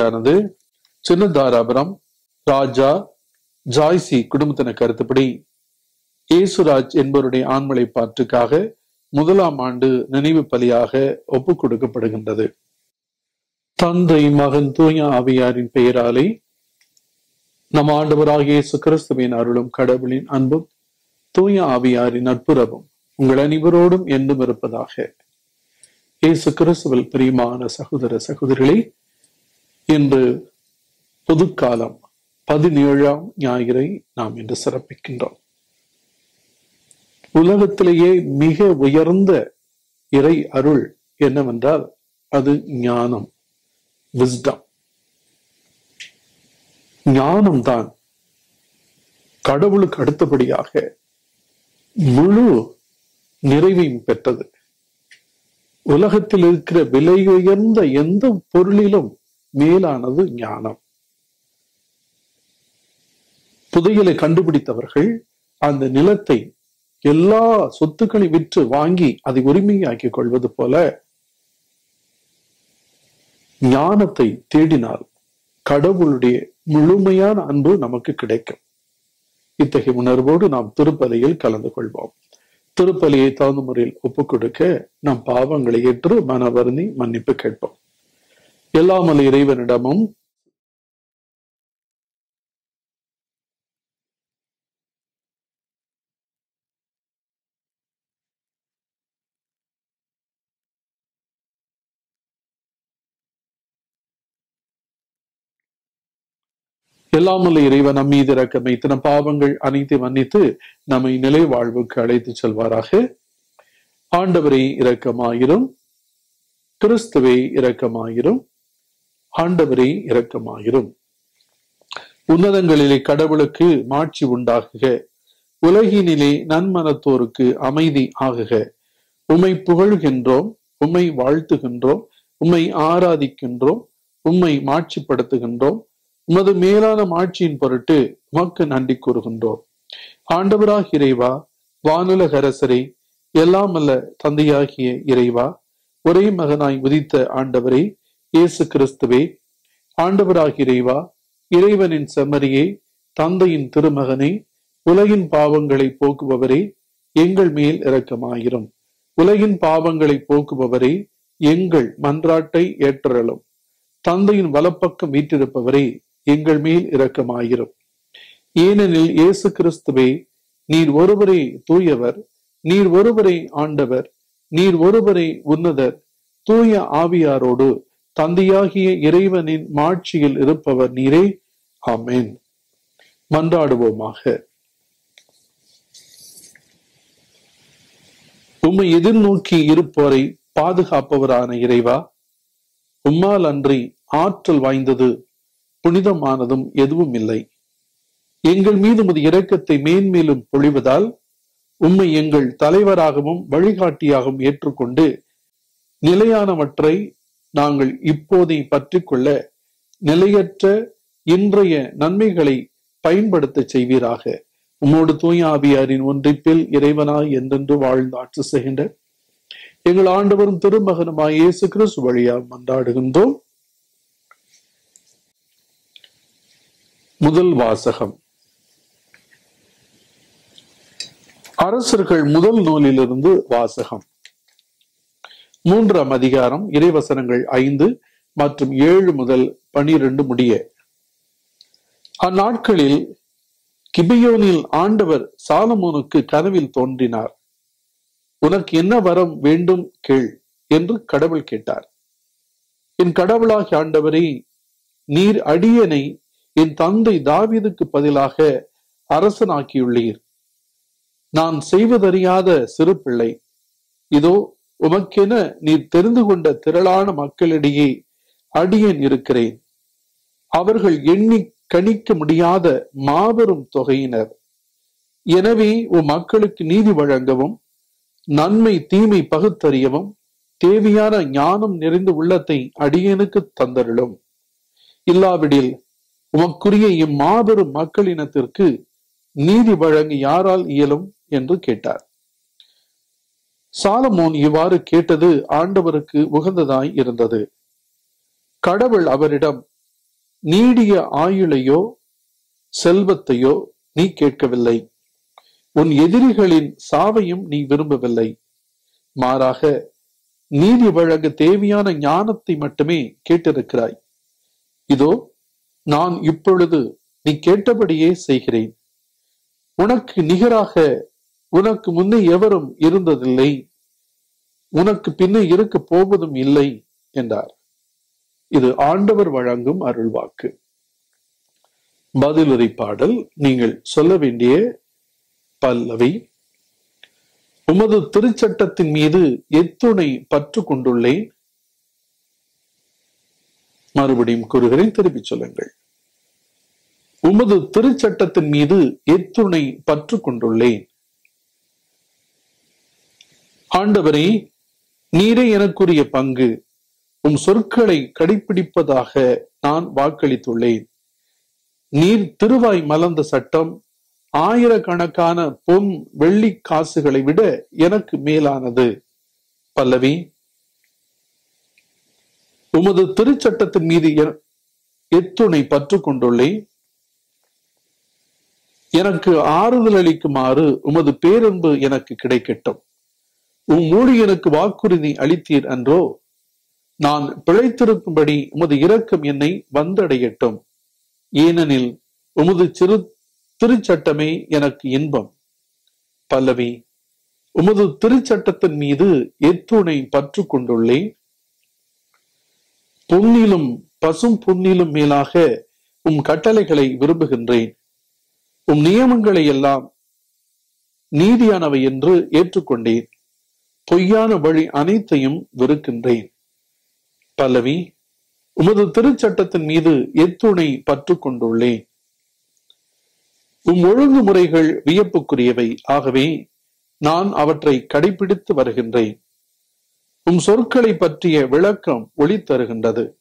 திருப்பலியானது சின்னதாராபுரம் ராஜா Joyce குடும்பத்தின கருத்துப்படி ஏசுராஜ் என்பவருடைய ஆண்மலை பாற்றுக்காக முதலாம் ஆண்டு நினைவு பலியாக ஒப்பு கொடுக்கப்படுகின்றது. தந்தை மகன் தூய ஆவியாரின் பெயராலே நம் ஆண்டவராகிய இயேசு கிறிஸ்துவின் அருளும் கடவுளின் அன்பும் தூய ஆவியாரின் நட்புறவும் உங்கள் அனைவரோடும் என்றும் இருப்பதாக. இயேசு கிறிஸ்துவில் பிரியமான சகோதர சகோதரிகளே இன்று பொதுக்காலம் பதினேழாம் ஞாயிறை நாம் இன்று சிறப்பிக்கின்றோம். உலகத்திலேயே மிக உயர்ந்த இறை அருள் என்னவென்றால் அது ஞானம் விஸ்டம் ஞானம்தான் கடவுளுக்கு அடுத்தபடியாக முழு நிறைவையும் பெற்றது. உலகத்தில் இருக்கிற விலை உயர்ந்த எந்த பொருளிலும் மேலானது ஞானம். புதையலை கண்டுபிடித்தவர்கள் அந்த நிலத்தை எல்லா சொத்துக்களை விற்று வாங்கி அதை உரிமையாக்கிக் கொள்வது போல ஞானத்தை தேடினால் கடவுளுடைய முழுமையான அன்பு நமக்கு கிடைக்கும். இத்தகைய உணர்வோடு நாம் திருப்பலியில் கலந்து கொள்வோம். திருப்பலியை தகுந்த முறையில் ஒப்புக் கொடுக்க நம் பாவங்களை ஏற்று மனவருந்தி மன்னிப்பு கேட்போம். எல்லாமல் இறைவனிடமும். எல்லாமல்ல இறைவன் நம் மீது இறக்கம் பாவங்கள் அனைத்து மன்னித்து நம்மை நிலை வாழ்வுக்கு அழைத்து செல்வாராக. ஆண்டவரை இரக்கமாயிரும். கிறிஸ்துவை இரக்கமாயிரும். ஆண்டவரே இரக்கமாயிரும். உன்னதங்களிலே கடவுளுக்கு மாட்சி உண்டாகுக. உலகினிலே நன்மனத்தோருக்கு அமைதி ஆகுக. உம்மை புகழ்கின்றோம் உம்மை வாழ்த்துகின்றோம் உம்மை ஆராதிக்கின்றோம் உம்மை மாட்சிப்படுத்துகின்றோம். உமது மேலான மாட்சியின் பொருட்டு உமக்கு நன்றி கூறுகின்றோம். ஆண்டவராக இறைவா வானுலக அரசரை எல்லாம் அல்ல தந்தையாகிய இறைவா ஒரே மகனாய் உதித்த ஆண்டவரே இயேசு கிறிஸ்துவே ஆண்டவராக இறைவா இறைவனின் செம்மறியே தந்தையின் திருமகனே உலகின் பாவங்களை போக்குபவரே எங்கள் மேல் இரக்கமாயிரும். உலகின் பாவங்களை போக்குபவரே எங்கள் மன்றாட்டை ஏற்றலும் தந்தையின் வலப்பக்கம் வீற்றிருப்பவரே எங்கள் மேல் இரக்கமாயிரும். ஏனெனில் இயேசு கிறிஸ்துவே நீர் ஒருவரே தூயவர் நீர் ஒருவரே ஆண்டவர் நீர் ஒருவரே உன்னதர் தூய ஆவியாரோடு தந்தையாகிய இறைவனின் மாட்சியில் இருப்பவர் நீரே. ஆமேன். மன்றாடுவோமாக. உம்மை எதிர்நோக்கி இருப்போரை பாதுகாப்பவரான இறைவா உம்மால் அன்றி ஆற்றல் வாய்ந்தது புனிதமானதும் எதுவும் இல்லை. எங்கள் மீது உமது இரக்கத்தை மேன்மேலும் பொழிவதால் உம்மை எங்கள் தலைவராகவும் வழிகாட்டியாகவும் ஏற்றுக்கொண்டு நிலையானவற்றை நாங்கள் இப்போதை பற்றி கொள்ள நிலையற்ற இன்றைய நன்மைகளை பயன்படுத்த செய்வீராக. உம்மோடு தூய் ஆவியாரின் ஒன்றிப்பில் இறைவனாய் என்றென்று வாழ்ந்து ஆட்சி செய்கின்ற எங்கள் ஆண்டவரும் திருமகனுமாய் இயேசு கிறிஸ்து வழியாக மன்றாடுகின்றோம். முதல் வாசகம். அரசர்கள் முதல் நூலிலிருந்து வாசகம். மூன்றாம் அதிகாரம் இறைவசனங்கள் ஐந்து மற்றும் ஏழு முதல் பனிரெண்டு முடிய. அந்நாட்களில் கிபியோனில் ஆண்டவர் சாலமோனுக்கு கனவில் தோன்றினார். உனக்கு என்ன வரம் வேண்டும் கேள் என்று கடவுள் கேட்டார். என் கடவுளாகிய ஆண்டவரே நீர் அடியனை என் தந்தை தாவீதுக்கு பதிலாக அரசனாக்கியுள்ளீர். நான் செய்வதறியாத சிறு பிள்ளை. இதோ உமக்கென நீ தெரிந்து கொண்ட திரளான மக்களிடையே அடியேன் இருக்கிறேன். அவர்கள் எண்ணி கணிக்க முடியாத மாபெரும் தொகையினர். எனவே உம் மக்களுக்கு நீதி வழங்கவும் நன்மை தீமை பகுத்தறியவும் தேவையான ஞானம் நிறைந்த உள்ளத்தை அடியேனுக்கு தந்தருளும். இல்லாவிடில் உமக்குரிய இம்மாபெரும் மக்களினத்திற்கு நீதி வழங்க யாரால் இயலும்? என்று கேட்டார். சாலமோன் இவ்வாறு கேட்டது ஆண்டவருக்கு உகந்ததாய் இருந்தது. கடவுள் அவரிடம் நீடிய ஆயுளையோ செல்வத்தையோ நீ கேட்கவில்லை. உன் எதிரிகளின் சாவையும் நீ விரும்பவில்லை. மாறாக நீதி வழங்க தேவையான ஞானத்தை மட்டுமே கேட்டிருக்கிறாய். இதோ நான் இப்பொழுது நீ கேட்டபடியே செய்கிறேன். உனக்கு நிகராக உனக்கு முன்னே எவரும் இருந்ததில்லை. உனக்கு பின்னே இருக்க போவதும் இல்லை என்றார். இது ஆண்டவர் வழங்கும் அருள்வாக்கு. பதிலுரை பாடல் நீங்கள் சொல்ல வேண்டிய பல்லவி. உமது திருச்சட்டத்தின் மீது எத்துணை பற்று கொண்டுள்ளேன். மறுபடியும் கூறுகிறேன் திருப்பிச் சொல்லுங்கள். உமது திருச்சட்டத்தின் மீது எத்துணை பற்று கொண்டுள்ளேன். ஆண்டவரே நீரே எனக்குரிய பங்கு. உம் சொற்களை கடைபிடிப்பதாக நான் வாக்களித்துள்ளேன். நீர் திருவாய் மலர்ந்த சட்டம் ஆயிரக்கணக்கான பொன் வெள்ளி காசுகளை விட எனக்கு மேலானது. பல்லவி உமது திருச்சட்டத்தின் மீது எத்துணை பற்று கொண்டுள்ளேன். எனக்கு ஆறுதல் அளிக்குமாறு உமது பேரன்பு எனக்கு கிடைக்கட்டும். உம் ஊழியனுக்கு வாக்குறுதி அளித்தீர் அன்றோ? நான் பிழைத்திருக்கும்படி உமது இரக்கம் என்னை வந்தடையட்டும். ஏனெனில் உமது சிறு திருச்சட்டமே எனக்கு இன்பம். பல்லவி உமது திருச்சட்டத்தின் மீது எத்துணை பற்று கொண்டுள்ளேன் பொன்னிலும் பசும் பொன்னிலும் மேலாக உம் கட்டளைகளை விரும்புகின்றேன். உம் நியமங்களை எல்லாம் நீதியானவை என்று ஏற்றுக்கொண்டேன். பொய்யான வழி அனைத்தையும் வெறுக்கின்றேன். பல்லவி உமது திருச்சட்டத்தின் மீது எத்துணை பற்று கொண்டுள்ளேன். உம் ஒழுங்குமுறைகள் வியப்புக்குரியவை. ஆகவே நான் அவற்றை கடைபிடித்து வருகின்றேன். உம் சொற்களை பற்றிய விளக்கம் ஒளி தருகின்றது.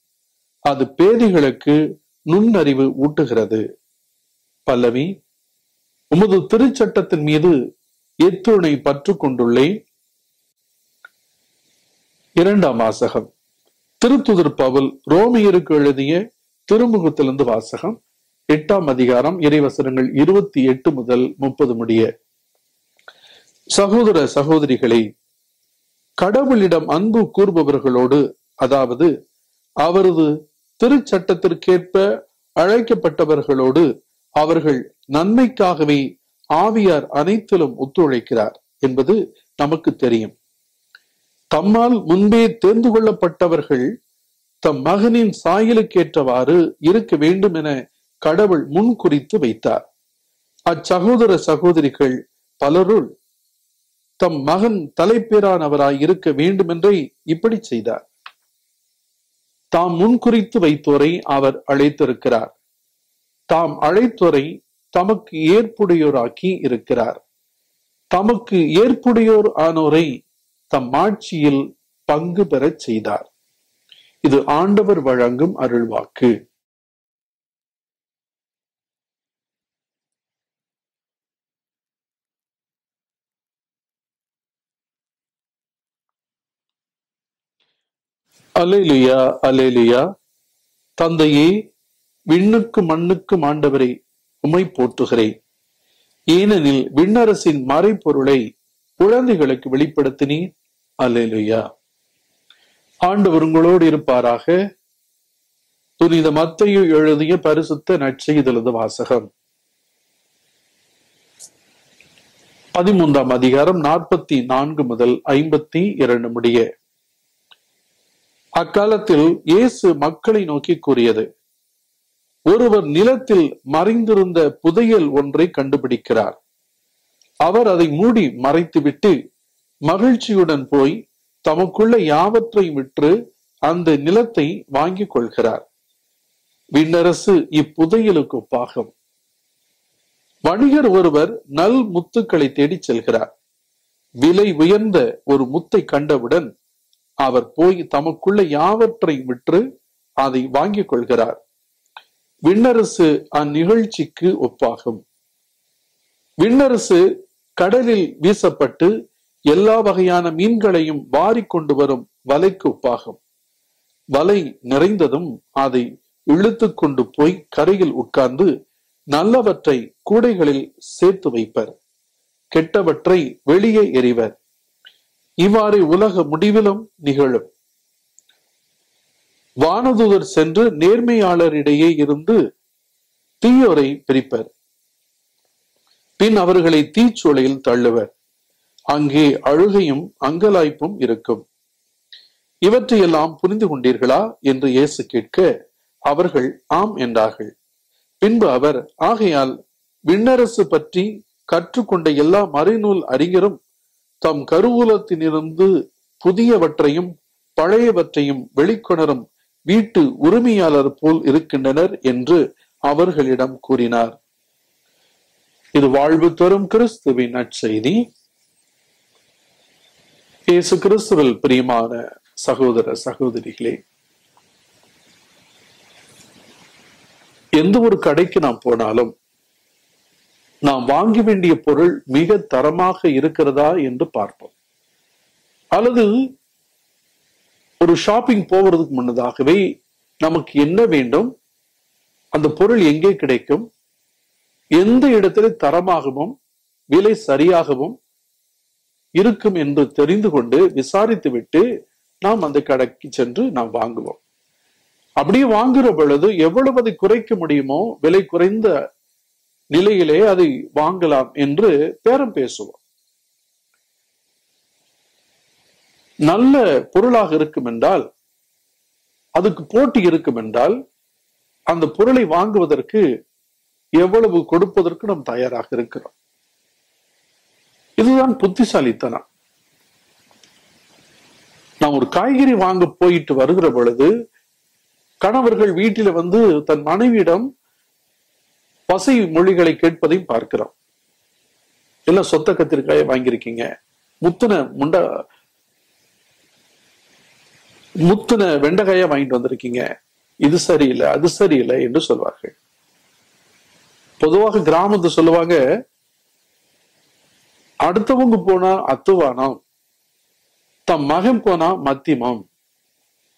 அது பேதிகளுக்கு நுண்ணறிவு ஊட்டுகிறது. பல்லவி உமது திருச்சட்டத்தின் மீது எத்துணை பற்று கொண்டுள்ளேன். இரண்டாம் வாசகம். திருத்துதர் பவுல் ரோமியருக்கு எழுதிய திருமுகத்திலிருந்து வாசகம். எட்டாம் அதிகாரம் இறைவசனங்கள் இருபத்தி எட்டு முதல் முப்பது முடிய. சகோதர சகோதரிகளே கடவுளிடம் அன்பு கூறுபவர்களோடு அதாவது அவரது திருச்சட்டத்திற்கேற்ப அழைக்கப்பட்டவர்களோடு அவர்கள் நன்மைக்காகவே ஆவியார் அனைத்திலும் ஒத்துழைக்கிறார் என்பது நமக்கு தெரியும். தம்மால் முன்பே தேர்ந்து கொள்ளப்பட்டவர்கள் தம் மகனின் சாயலுக்கேற்றவாறு இருக்க வேண்டும் என கடவுள் முன் குறித்து வைத்தார். அச்சகோதர சகோதரிகள் பலருள் தம் மகன் தலைப்பேரானவராய் இருக்க வேண்டுமென்றே இப்படி செய்தார். தாம் முன்குறித்து வைத்தோரை அவர் அழைத்திருக்கிறார். தாம் அழைத்தோரை தமக்கு ஏற்புடையோராக்கி இருக்கிறார். தமக்கு ஏற்புடையோர் ஆனோரை தம் ஆட்சியில் பங்கு பெறச் செய்தார். இது ஆண்டவர் வழங்கும் அருள்வாக்கு. அலேலுயா அலேலுயா தந்தையே விண்ணுக்கு மண்ணுக்கு ஆண்டவரை உமை போற்றுகிறேன். ஏனெனில் விண்ணரசின் மறைப்பொருளை குழந்தைகளுக்கு வெளிப்படுத்தினீர். அல்லேலுயா. ஆண்டவர் உங்களோடு இருப்பாராக. புனித மத்தையு எழுதிய பரிசுத்த நற்செய்தலது வாசகம். பதிமூன்றாம் அதிகாரம் நாற்பத்தி நான்கு முதல் ஐம்பத்தி இரண்டு முடிய. அக்காலத்தில் இயேசு மக்களை நோக்கி கூறியது ஒருவர் நிலத்தில் மறைந்திருந்த புதையல் ஒன்றை கண்டுபிடிக்கிறார். அவர் அதை மூடி மறைத்துவிட்டு மகிழ்ச்சியுடன் போய் தமக்குள்ள யாவற்றை விற்று அந்த நிலத்தை வாங்கிக் கொள்கிறார். விண்ணரசு இப்புதையலுக்கு பாகம் வணிகர் ஒருவர் நல் முத்துக்களை தேடிச் செல்கிறார். விலை உயர்ந்த ஒரு முத்தை கண்டவுடன் அவர் போய் தமக்குள்ள யாவற்றை விற்று அதை வாங்கிக் கொள்கிறார். விண்ணரசு அந்நிகழ்ச்சிக்கு ஒப்பாகும். விண்ணரசு கடலில் வீசப்பட்டு எல்லா வகையான மீன்களையும் வாரி கொண்டு வரும் வலைக்கு ஒப்பாகும் வலை நிறைந்ததும் அதை இழுத்து கொண்டு போய் கரையில் உட்கார்ந்து நல்லவற்றை கூடைகளில் சேர்த்து வைப்பர். கெட்டவற்றை வெளியே எறிவர். இவ்வாறு உலக முடிவிலும் நிகழும். வானதூதர் சென்று நேர்மையாளரிடையே இருந்து தீயோரை பிரிப்பர். பின் அவர்களை தீச்சூளையில் தள்ளுவர். அங்கே அழுகையும் அங்கலாய்ப்பும் இருக்கும். இவற்றையெல்லாம் புரிந்து கொண்டீர்களா? என்று இயேசு கேட்க அவர்கள் ஆம் என்றார்கள். பின்பு அவர் ஆகையால் விண்ணரசு பற்றி கற்றுக்கொண்ட எல்லா மறைநூல் அறிஞரும் தம் கருவூலத்திலிருந்து புதியவற்றையும் பழையவற்றையும் வெளிக்கொணரும் வீட்டு உரிமையாளர் போல் இருக்கின்றனர் என்று அவர்களிடம் கூறினார். இது வாழ்வு தரும் கிறிஸ்துவின் நற்செய்தி. இயேசு கிறிஸ்துவில் பிரியமான சகோதர சகோதரிகளே எந்த ஒரு கடைக்கு நாம் போனாலும் நாம் வாங்க வேண்டிய பொருள் மிக தரமாக இருக்கிறதா என்று பார்ப்போம். அல்லது ஒரு ஷாப்பிங் போவதற்கு முன்னதாகவே நமக்கு என்ன வேண்டும் அந்த பொருள் எங்கே கிடைக்கும் எந்த இடத்துல தரமாகவும் விலை சரியாகவும் இருக்கும் என்று தெரிந்து கொண்டு விசாரித்து விட்டு நாம் அந்த கடைக்கு சென்று நாம் வாங்குவோம். அப்படியே வாங்குற பொழுது எவ்வளவு அதை குறைக்க முடியுமோ விலை குறைந்த நிலையிலே அதை வாங்கலாம் என்று பேரம் பேசுவோம். நல்ல பொருளாக இருக்கும் என்றால் அதுக்கு போட்டி இருக்கும் என்றால் அந்த பொருளை வாங்குவதற்கு எவ்வளவு கொடுப்பதற்கு நாம் தயாராக இருக்கிறோம். இதுதான் புத்திசாலித்தனம். நான் ஒரு காய்கறி வாங்க போயிட்டு வருகிற பொழுது கணவர்கள் வீட்டில வந்து தன் மனைவியிடம் பசை மொழிகளை கேட்பதையும் பார்க்கிறோம். எல்லாம் சொத்த கத்திரிக்காய வாங்கியிருக்கீங்க? முத்துன முண்ட முத்துன வெண்டைக்காயா வாங்கிட்டு வந்திருக்கீங்க. இது சரியில்லை அது சரியில்லை என்று சொல்வார்கள். பொதுவாக கிராமத்து சொல்லுவாங்க அடுத்தவங்க போனா அத்துவானம். தம் மகன் போனா மத்தியமம்.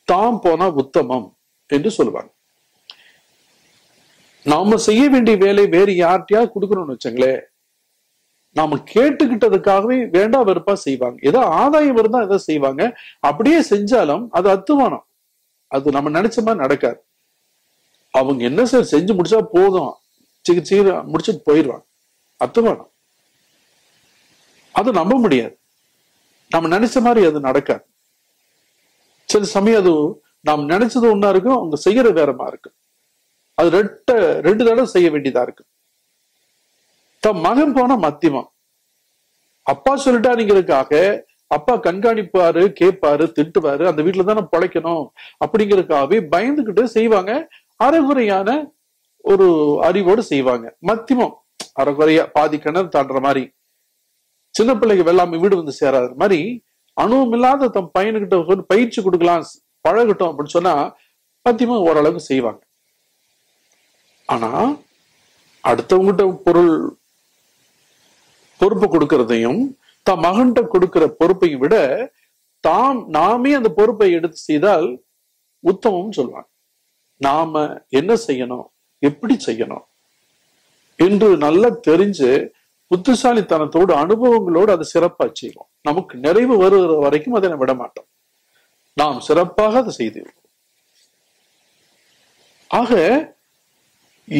தாம் போனா உத்தமம் என்று சொல்லுவாங்க. நாம செய்ய வேண்டிய வேலை வேறு யார்கிட்டயா கொடுக்கணும்னு வச்சுங்களேன் நாம கேட்டுக்கிட்டதுக்காகவே வேண்டாம் வெறுப்பா செய்வாங்க. ஏதோ ஆதாயம் இருந்தா ஏதோ செய்வாங்க. அப்படியே செஞ்சாலும் அது அத்துவானம். அது நம்ம நினைச்ச மாதிரி நடக்காது. அவங்க என்ன சார் செஞ்சு முடிச்சா போதும். சீக்கிரம் முடிச்சுட்டு போயிடுவாங்க. அத்துவானம். அது நம்ப முடியாது. நம்ம நினைச்ச மாதிரி அது நடக்காது. சில சமயம் அது நாம் நினைச்சது ஒன்னா இருக்கும் அவங்க செய்யறது வேறமா இருக்கு அது ரெட்ட ரெண்டு தடவை செய்ய வேண்டியதா இருக்கு தம் மகன் போனா மத்தியமா அப்பா சொல்லிட்டாருங்கிறதுக்காக அப்பா கண்காணிப்பாரு கேட்பாரு திட்டுவாரு அந்த வீட்டுல தானே பிழைக்கணும் அப்படிங்கறதுக்காகவே பயந்துகிட்டு செய்வாங்க. அரைகுறையான ஒரு அறிவோடு செய்வாங்க. மத்தியமம். அரைகுறையா பாதி கிணறு தாண்டுற மாதிரி. சின்ன பிள்ளைங்க வெள்ளாமை வீடு வந்து சேராது. மாதிரி அனுபவம் இல்லாத தம் பையனுக்கிட்ட பயிற்சி கொடுக்கலாம் பழகட்டும் அப்படின்னு சொன்னா பத்தியமா ஓரளவுக்கு செய்வாங்க. ஆனா அடுத்தவங்கிட்ட பொருள் பொறுப்பு கொடுக்கறதையும் தம் மகன்கிட்ட கொடுக்கிற பொறுப்பையும் விட தாம் நாமே அந்த பொறுப்பை எடுத்து செய்தால் உத்தமம் சொல்லுவாங்க. நாம என்ன செய்யணும் எப்படி செய்யணும் என்று நல்லா தெரிஞ்சு புத்திசாலித்தனத்தோடு அனுபவங்களோடு அதை சிறப்பா செய்வோம். நமக்கு நிறைவு வருகிற வரைக்கும் அதை விட மாட்டோம் நாம் சிறப்பாக அதை செய்து ஆக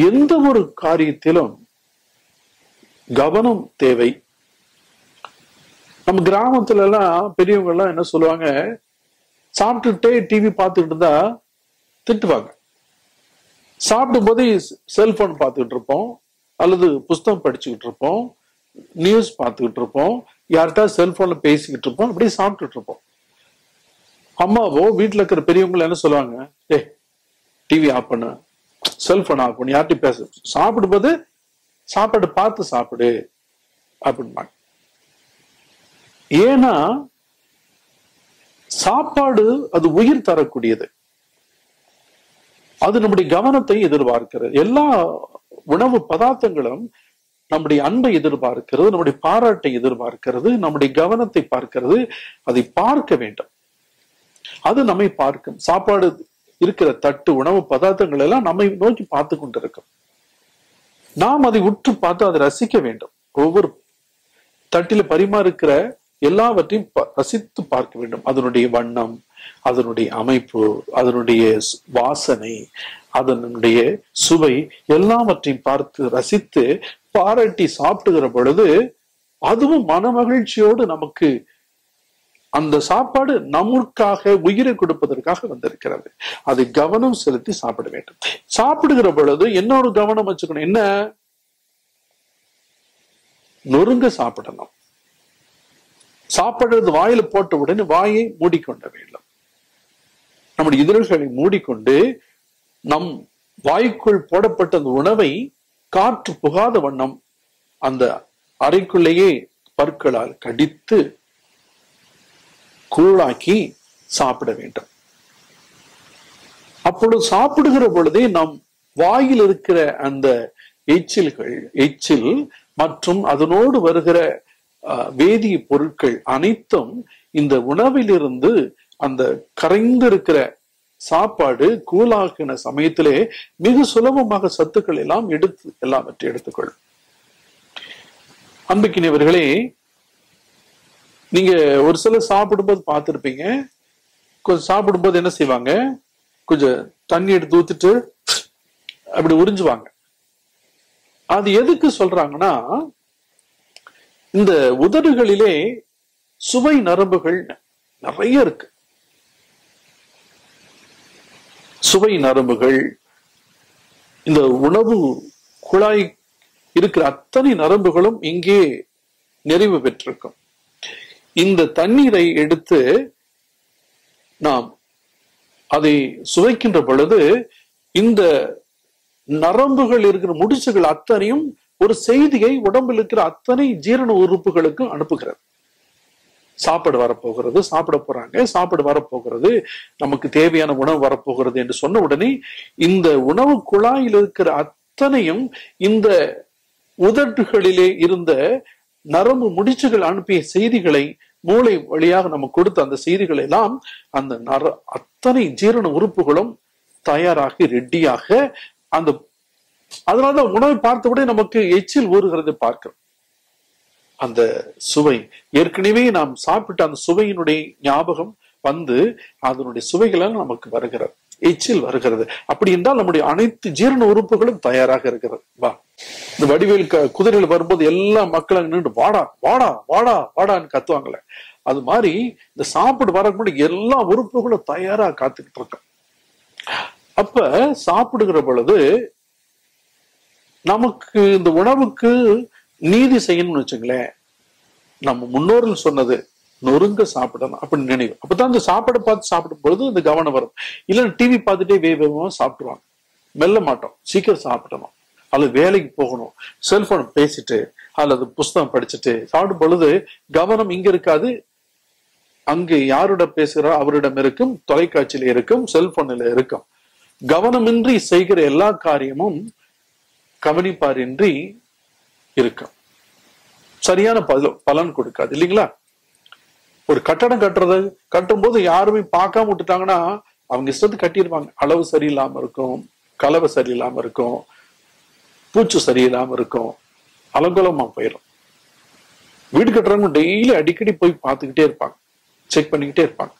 எந்த ஒரு காரியத்திலும் கவனம் தேவை. நம்ம கிராமத்துல எல்லாம் பெரியவங்க எல்லாம் என்ன சொல்லுவாங்க சாப்பிட்டுட்டே டிவி பார்த்துக்கிட்டு இருந்தா திட்டுவாங்க. சாப்பிடும் போதே செல்போன் பார்த்துக்கிட்டு இருப்போம் அல்லது புஸ்தகம் படிச்சுக்கிட்டு இருப்போம் நியூஸ் பார்த்துக்கிட்டு இருப்போம் யார்கிட்ட செல்போன்ல பேசிக்கிட்டு இருப்போம் அப்படியே சாப்பிட்டுட்டு இருப்போம் அம்மாவோ வீட்டுல இருக்கிற பெரியவங்க என்ன சொல்லுவாங்க? டே டிவி ஆஃப் பண்ணு. செல்போன் ஆஃப் பண்ணு. யார்கிட்டயும் பேச. சாப்பிடும்போது சாப்பாடு பார்த்து சாப்பிடு. அப்படின்னாங்க ஏன்னா சாப்பாடு அது உயிர் தரக்கூடியது. அது நம்முடைய கவனத்தை எதிர்பார்க்கிறது. எல்லா உணவு பதார்த்தங்களும் நம்முடைய அன்பை எதிர்பார்க்கிறது நம்முடைய பாராட்டை எதிர்பார்க்கிறது நம்முடைய கவனத்தை பார்க்கிறது அதை பார்க்க வேண்டும். அது நம்மை பார்க்கும். சாப்பாடு இருக்கிற தட்டு உணவு பதார்த்தங்கள் எல்லாம் நம்மை நோக்கி பார்த்து கொண்டிருக்கும். நாம் அதை உற்று பார்த்து அதை ரசிக்க வேண்டும். ஒவ்வொரு தட்டில பரிமாறுக்கிற எல்லாவற்றையும் ரசித்து பார்க்க வேண்டும். அதனுடைய வண்ணம் அதனுடைய அமைப்பு அதனுடைய வாசனை அதனுடைய சுவை எல்லாவற்றையும் பார்த்து ரசித்து பாராட்டி சாப்பிடுகிற பொழுது அதுவும் மனமகிழ்ச்சியோடு நமக்கு அந்த சாப்பாடு நமக்காக உயிரை கொடுப்பதற்காக வந்திருக்கிறது. அது கவனம் செலுத்தி சாப்பிட வேண்டும். சாப்பிடுகிற பொழுது இன்னொரு கவனம் வச்சுக்கணும். என்ன? நொறுங்க சாப்பிடணும். சாப்பிடுறது வாயில போட்ட உடனே வாயை மூடிக்கொண்ட வேண்டும் நம்முடைய இதழ்களை மூடிக்கொண்டு நம் வாய்க்குள் போடப்பட்ட அந்த உணவை காற்று புகாத வண்ணம் அந்த அறைக்குள்ளேயே பற்களால் கடித்து கூழாக்கி சாப்பிட வேண்டும். அப்பொழுது சாப்பிடுகிற பொழுதே நம் வாயில் இருக்கிற அந்த எச்சில்கள் எச்சில் மற்றும் அதனோடு வருகிற வேதிய பொருட்கள் அனைத்தும் இந்த உணவிலிருந்து அந்த கரைந்திருக்கிற சாப்பாடு கூலாக்கின சமயத்திலே மிக சுலபமாக சத்துக்கள் எல்லாம் எடுத்து எல்லாவற்றை எடுத்துக்கொள்ளும். அன்புக்கினியவர்களே நீங்க ஒரு சிலர் சாப்பிடும்போது பார்த்துருப்பீங்க. கொஞ்சம் சாப்பிடும்போது என்ன செய்வாங்க? கொஞ்சம் தண்ணி எடுத்து ஊத்திட்டு அப்படி உறிஞ்சுவாங்க. அது எதுக்கு சொல்றாங்கன்னா இந்த உதடுகளிலே சுவை நரம்புகள் நிறைய இருக்கு. சுவை நரம்புகள் இந்த உணவு குழாய் இருக்கிற அத்தனை நரம்புகளும் இங்கே நிறைவு பெற்றிருக்கும். இந்த தண்ணீரை எடுத்து நாம் அதை சுவைக்கின்ற பொழுது இந்த நரம்புகள் இருக்கிற முடிச்சுகள் அத்தனையும் ஒரு செய்தியை உடம்பில் இருக்கிற அத்தனை ஜீரண உறுப்புகளுக்கு அனுப்புகிறது. சாப்பாடு வரப்போகிறது சாப்பிட போறாங்க சாப்பாடு வரப்போகிறது நமக்கு தேவையான உணவு வரப்போகிறது என்று சொன்ன உடனே இந்த உணவு குழாயில் இருக்கிற அத்தனையும் இந்த உதட்டுகளிலே இருந்த நரம்பு முடிச்சுகள் அனுப்பிய செய்திகளை மூளை வழியாக நம்ம கொடுத்த அந்த செய்திகளை எல்லாம் அந்த நர அத்தனை ஜீரண உறுப்புகளும் தயாராகி ரெட்டியாக அந்த அதனாலதான் உணவை பார்த்தவுடனே நமக்கு எச்சில் ஊறுகிறது பார்க்கிறோம். அந்த சுவை. ஏற்கனவே நாம் சாப்பிட்ட அந்த சுவையினுடைய ஞாபகம் வந்து அதனுடைய சுவைகளால் நமக்கு வருகிறது. எச்சில் வருகிறது. அப்படி என்றால் நம்முடைய அனைத்து ஜீரண உறுப்புகளும் தயாராக இருக்கிறது. வா. இந்த வடிவேல் க- குதிரையில் வரும்போது எல்லா மக்களும் நின்று வாடா வாடா வாடா வாடான்னு கத்துவாங்களே அது மாதிரி இந்த சாப்பிடு வரக்கூடிய எல்லா உறுப்புகளும் தயாரா காத்துக்கிட்டு இருக்கோம். அப்ப சாப்பிடுகிற பொழுது நமக்கு இந்த உணவுக்கு நீதி செய்யணும்னு வச்சுங்களேன் நம்ம முன்னோர்கள் சொன்னது நொறுங்க சாப்பிடணும் அப்படின்னு நினைவு. அப்பதான் அந்த சாப்பாடை பார்த்து சாப்பிடும் பொழுது இந்த கவனம் வரும். இல்லைன்னா டிவி பார்த்துட்டே வே வேகமா சாப்பிடுவாங்க மெல்ல மாட்டோம். சீக்கிரம் சாப்பிடணும். அல்லது வேலைக்கு போகணும். செல்போன் பேசிட்டு அல்லது புஸ்தகம் படிச்சுட்டு சாப்பிடும் பொழுது கவனம் இங்க இருக்காது. அங்கு யாரோட பேசுகிறா? அவரிடம் இருக்கும். தொலைக்காட்சியில இருக்கும். செல்போனில் இருக்கும். கவனமின்றி செய்கிற எல்லா காரியமும் கவனிப்பாரின்றி இருக்கும் சரியான பல- பலன் கொடுக்காது இல்லைங்களா? ஒரு கட்டடம் கட்டுறது கட்டும்போது யாருமே பார்க்காம விட்டுட்டாங்கன்னா அவங்க இஷ்டத்துக்கு கட்டியிருப்பாங்க. அளவு சரியில்லாம இருக்கும் கலவை சரியில்லாம இருக்கும் பூச்சி சரியில்லாம இருக்கும் அலங்கோலமா போயிடும் வீடு கட்டுறவங்க டெய்லி அடிக்கடி போய் பார்த்துக்கிட்டே இருப்பாங்க. செக் பண்ணிக்கிட்டே இருப்பாங்க.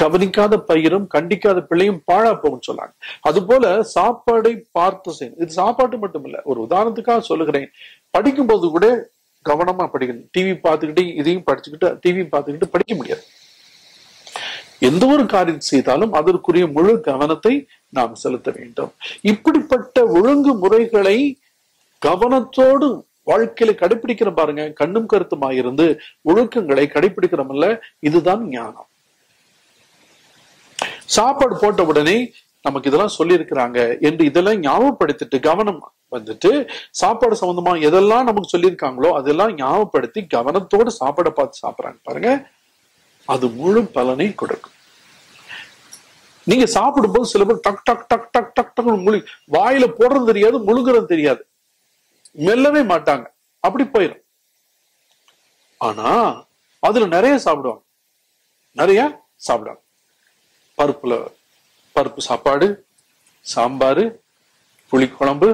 கவனிக்காத பயிரும் கண்டிக்காத பிள்ளையும் பாழா போகும் சொல்லாங்க அது போல சாப்பாடை பார்த்து செய்யணும். இது சாப்பாட்டு மட்டும் இல்ல ஒரு உதாரணத்துக்காக சொல்லுகிறேன். படிக்கும்போது கூட கவனமா படிக்கணும். டிவி பார்த்துக்கிட்டு இதையும் படிச்சுக்கிட்டு டிவி பார்த்துக்கிட்டு படிக்க முடியாது. எந்த ஒரு காரியம் செய்தாலும் அதற்குரிய முழு கவனத்தை நாம் செலுத்த வேண்டும். இப்படிப்பட்ட ஒழுங்கு முறைகளை கவனத்தோடு வாழ்க்கையில கடைபிடிக்கிற பாருங்க. கண்ணும் கருத்துமா இருந்து ஒழுக்கங்களை கடைபிடிக்கிறோம்ல இதுதான் ஞானம். சாப்பாடு போட்ட உடனே நமக்கு இதெல்லாம் சொல்லியிருக்கிறாங்க என்று இதெல்லாம் ஞாபகப்படுத்திட்டு கவனம் வந்துட்டு சாப்பாடு சம்பந்தமா எதெல்லாம் நமக்கு சொல்லியிருக்காங்களோ அதெல்லாம் ஞாபகப்படுத்தி கவனத்தோடு சாப்பாடை பார்த்து சாப்பிடுறாங்க. பாருங்க. அது முழு பலனை கொடுக்கும். நீங்க சாப்பிடும்போது சில பேர் டக் டக் டக் டக் டக் டக் முழு வாயில போடுறது தெரியாது முழுங்குறது தெரியாது. மெல்லவே மாட்டாங்க. அப்படி போயிடும் ஆனா அதுல நிறைய சாப்பிடுவாங்க. நிறைய சாப்பிடுவாங்க. பருப்புல பருப்பு சாப்பாடு சாம்பார் புளிக்குழம்பு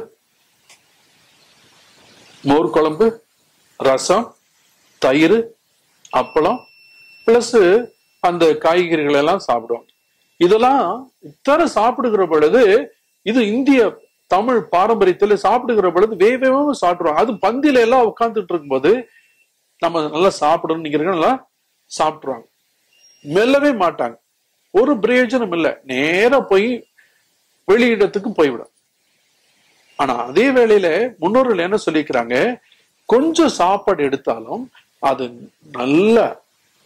மோர் குழம்பு ரசம் தயிர் அப்பளம் பிளஸ் அந்த காய்கறிகள் எல்லாம் சாப்பிடுவாங்க இதெல்லாம் இத்தனை சாப்பிடுகிற பொழுது இது இந்திய தமிழ் பாரம்பரியத்துல சாப்பிடுகிற பொழுது வேகமாக சாப்பிடுவாங்க அது பந்தியில எல்லாம் உட்கார்ந்துட்டு இருக்கும்போது நம்ம நல்லா சாப்பிடணும் நீங்க நல்லா சாப்பிடுவாங்க மெல்லவே மாட்டாங்க. ஒரு பிரயோஜனம் இல்லை. நேரா போய் வெளியிடத்துக்கு போய்விடும். ஆனா அதே வேளையில முன்னோர்கள் என்ன சொல்லிக்கிறாங்க கொஞ்சம் சாப்பாடு எடுத்தாலும் அது நல்ல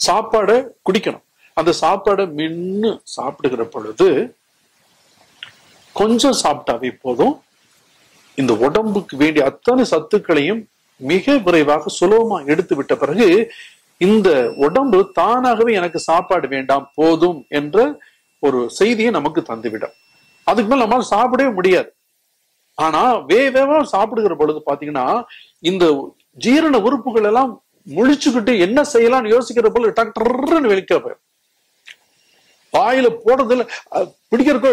சாப்பாடை குடிக்கணும். அந்த சாப்பாடை மின்னு சாப்பிடுகிற பொழுது கொஞ்சம் சாப்பிட்டாவே போதும். இந்த உடம்புக்கு வேண்டிய அத்தனை சத்துக்களையும் மிக விரைவாக சுலபமா எடுத்து விட்ட பிறகு இந்த உடம்பு தானாகவே எனக்கு சாப்பாடு வேண்டாம் போதும் என்ற ஒரு செய்தியை நமக்கு தந்துவிடும். அதுக்கு மேல நம்மளால சாப்பிடவே முடியாது. ஆனா வேவா சாப்பிடுகிற பொழுது பாத்தீங்கன்னா இந்த ஜீரண உறுப்புகள் எல்லாம் முழிச்சுக்கிட்டு என்ன செய்யலாம்னு யோசிக்கிற பொழுது டக்குன்னு வெளிக்க போயிடும் வாயில போடுறதுல அஹ்,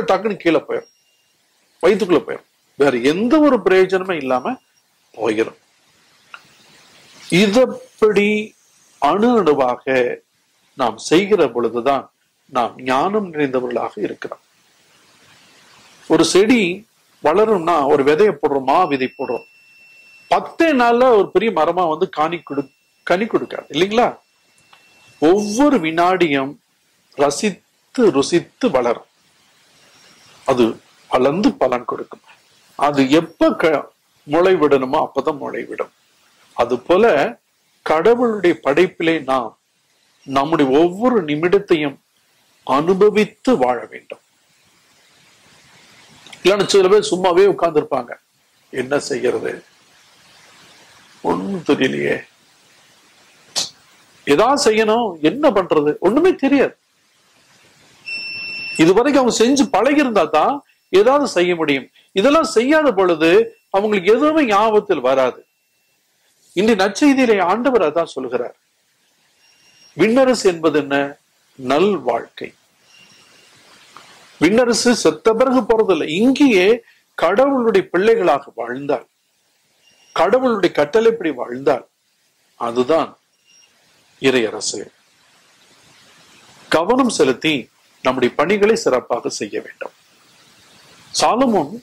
டக்குன்னு கீழே போயிடும் வயிற்றுக்குள்ள போயிடும் வேற எந்த ஒரு பிரயோஜனமே இல்லாம போயிடும் இதப்படி அணு அணுவாக நாம் செய்கிற பொழுதுதான் நாம் ஞானம் நிறைந்தவர்களாக இருக்கிறோம். ஒரு செடி வளரும்னா ஒரு விதைய போடுறோம் மா விதை போடுறோம். பத்தே நாள்ல ஒரு பெரிய மரமா வந்து காணி கொடு கனி கொடுக்காது இல்லைங்களா? ஒவ்வொரு வினாடியும் ரசித்து ருசித்து வளரும். அது வளர்ந்து பலன் கொடுக்கும். அது எப்ப க- முளை விடணுமோ அப்பதான் முளை விடும் அது போல கடவுளுடைய படைப்பிலே நாம் நம்முடைய ஒவ்வொரு நிமிடத்தையும் அனுபவித்து வாழ வேண்டும். இல்லைன்னு சில பேர் சும்மாவே உட்கார்ந்துருப்பாங்க. என்ன செய்யறது? ஒண்ணும் தெரியலையே. ஏதாவது செய்யணும் என்ன பண்றது? ஒண்ணுமே தெரியாது. இதுவரைக்கும் அவங்க செஞ்சு பழகி இருந்தா தான் ஏதாவது செய்ய முடியும். இதெல்லாம் செய்யாத பொழுது அவங்களுக்கு எதுவுமே ஞாபகத்தில் வராது. இன்று நற்செய்தியிலே ஆண்டவர் அதான் சொல்கிறார் விண்ணரசு என்பது என்ன? நல் வாழ்க்கை. விண்ணரசு செத்த பிறகு போறதில்லை. இங்கேயே கடவுளுடைய பிள்ளைகளாக வாழ்ந்தால் கடவுளுடைய கட்டளைப்படி வாழ்ந்தால் அதுதான் இறையரசு. கவனம் செலுத்தி நம்முடைய பணிகளை சிறப்பாக செய்ய வேண்டும். சாலமும்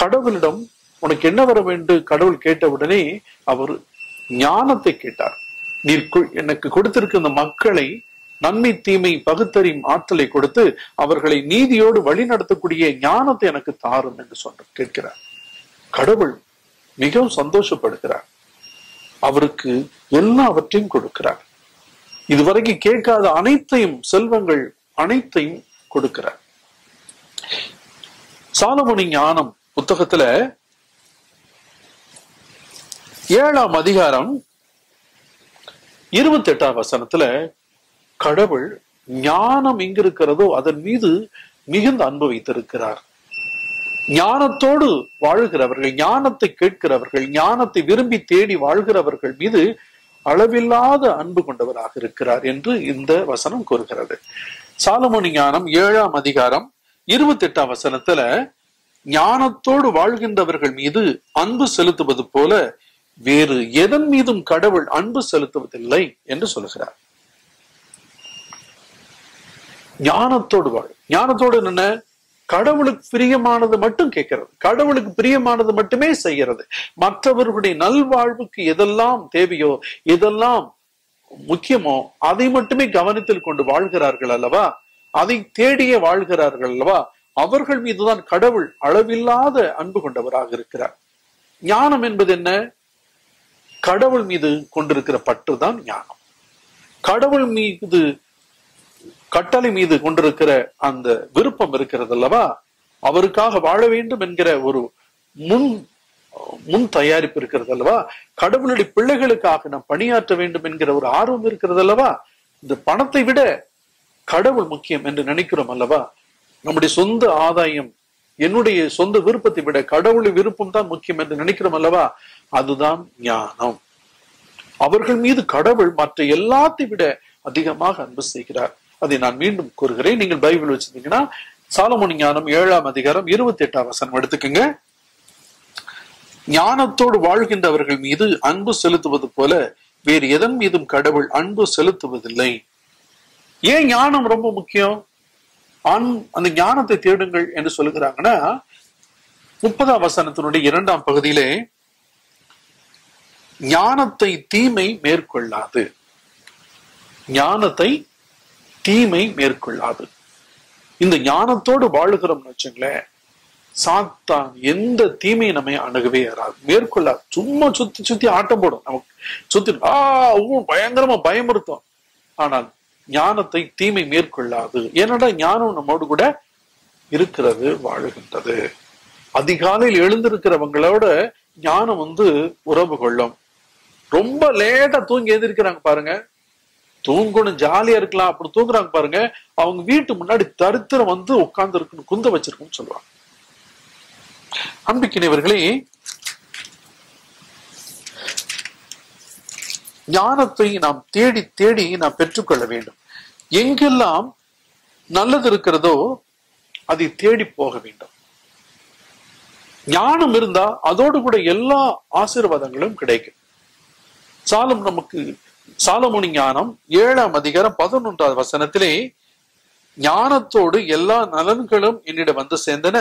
கடவுளிடம் உனக்கு என்ன வர வேண்டும்? கடவுள் கேட்டவுடனே அவர் ஞானத்தை கேட்டார். நீர் எனக்கு கொடுத்திருக்க இந்த மக்களை நன்மை தீமை பகுத்தறியும் ஆற்றலை கொடுத்து அவர்களை நீதியோடு வழிநடத்தக்கூடிய ஞானத்தை எனக்கு தாரும் என்று சொன்ன கேட்கிறார். கடவுள் மிகவும் சந்தோஷப்படுகிறார். அவருக்கு எல்லாவற்றையும் கொடுக்கிறார். இதுவரைக்கும் கேட்காத அனைத்தையும் செல்வங்கள் அனைத்தையும் கொடுக்கிறார். சாலமணி ஞானம் புத்தகத்துல ஏழாம் அதிகாரம் இருபத்தி எட்டாம் வசனத்துல கடவுள் ஞானம் எங்க இருக்கிறதோ அதன் மீது மிகுந்த அன்பு வைத்திருக்கிறார். ஞானத்தோடு வாழ்கிறவர்கள் ஞானத்தை கேட்கிறவர்கள் ஞானத்தை விரும்பி தேடி வாழ்கிறவர்கள் மீது அளவில்லாத அன்பு கொண்டவராக இருக்கிறார் என்று இந்த வசனம் கூறுகிறது. சாலமோனி ஞானம் ஏழாம் அதிகாரம் இருபத்தி எட்டாம் வசனத்துல ஞானத்தோடு வாழ்கின்றவர்கள் மீது அன்பு செலுத்துவது போல வேறு எதன் மீதும் கடவுள் அன்பு செலுத்துவதில்லை என்று சொல்லுகிறார். ஞானத்தோடு வாழ். ஞானத்தோடு என்ன கடவுளுக்கு பிரியமானது மட்டும் கேட்கிறது. கடவுளுக்கு பிரியமானது மட்டுமே செய்கிறது. மற்றவர்களுடைய நல்வாழ்வுக்கு எதெல்லாம் தேவையோ எதெல்லாம் முக்கியமோ அதை மட்டுமே கவனத்தில் கொண்டு வாழ்கிறார்கள் அல்லவா? அதை தேடியே வாழ்கிறார்கள் அல்லவா? அவர்கள் மீதுதான் கடவுள் அளவில்லாத அன்பு கொண்டவராக இருக்கிறார். ஞானம் என்பது என்ன? கடவுள் மீது கொண்டிருக்கிற பற்று தான் ஞானம். கடவுள் மீது கட்டளை மீது கொண்டிருக்கிற அந்த விருப்பம் இருக்கிறது அல்லவா? அவருக்காக வாழ வேண்டும் என்கிற ஒரு முன் முன் தயாரிப்பு இருக்கிறது அல்லவா? கடவுளுடைய பிள்ளைகளுக்காக நாம் பணியாற்ற வேண்டும் என்கிற ஒரு ஆர்வம் இருக்கிறது அல்லவா? இந்த பணத்தை விட கடவுள் முக்கியம் என்று நினைக்கிறோம் அல்லவா? நம்முடைய சொந்த ஆதாயம் என்னுடைய சொந்த விருப்பத்தை விட கடவுளுடைய விருப்பம் தான் முக்கியம் என்று நினைக்கிறோம் அல்லவா? அதுதான் ஞானம். அவர்கள் மீது கடவுள் மற்ற எல்லாத்தை விட அதிகமாக அன்பு செய்கிறார். அதை நான் மீண்டும் கூறுகிறேன். நீங்கள் பைபிள் வச்சிருந்தீங்கன்னா சாலமோனி ஞானம் ஏழாம் அதிகாரம் இருபத்தி எட்டாம் வசனம் எடுத்துக்கங்க. ஞானத்தோடு வாழ்கின்றவர்கள் மீது அன்பு செலுத்துவது போல வேறு எதன் மீதும் கடவுள் அன்பு செலுத்துவதில்லை. ஏன் ஞானம் ரொம்ப முக்கியம்? அன் அந்த ஞானத்தை தேடுங்கள் என்று சொல்லுகிறாங்கன்னா முப்பதாம் வசனத்தினுடைய இரண்டாம் பகுதியிலே ஞானத்தை தீமை மேற்கொள்ளாது. ஞானத்தை தீமை மேற்கொள்ளாது. இந்த ஞானத்தோடு வாழுகிறோம்னு வச்சுங்களேன் சாத்தான் எந்த தீமையை நம்ம அணுகவே ஏறாது மேற்கொள்ளாது. சும்மா சுத்தி சுத்தி ஆட்டம் போடும். நமக்கு சுத்தி ஆஹ் பயங்கரமா பயமுறுத்தும். ஆனால் ஞானத்தை தீமை மேற்கொள்ளாது. ஏனடா ஞானம் நம்மோடு கூட இருக்கிறது வாழுகின்றது. அதிகாலையில் எழுந்திருக்கிறவங்களோட ஞானம் வந்து உறவு கொள்ளும். ரொம்ப லேட்டா தூங்கி எதிர்க்கிறாங்க பாருங்க. தூங்கணும் ஜாலியா இருக்கலாம் அப்படி தூங்குறாங்க பாருங்க. அவங்க வீட்டு முன்னாடி தரித்திரம் வந்து உட்கார்ந்து இருக்குன்னு குந்த வச்சிருக்குன்னு சொல்லுவாங்க. அன்பிக்கினவர்களே ஞானத்தை நாம் தேடி தேடி நாம் பெற்றுக்கொள்ள வேண்டும். எங்கெல்லாம் நல்லது இருக்கிறதோ அதை தேடி போக வேண்டும். ஞானம் இருந்தா அதோடு கூட எல்லா ஆசீர்வாதங்களும் கிடைக்கும். சாலம் நமக்கு சாலமுனி ஞானம் ஏழாம் அதிகாரம் பதினொன்றாவது வசனத்திலே ஞானத்தோடு எல்லா நலன்களும் என்னிடம் வந்து சேர்ந்தன.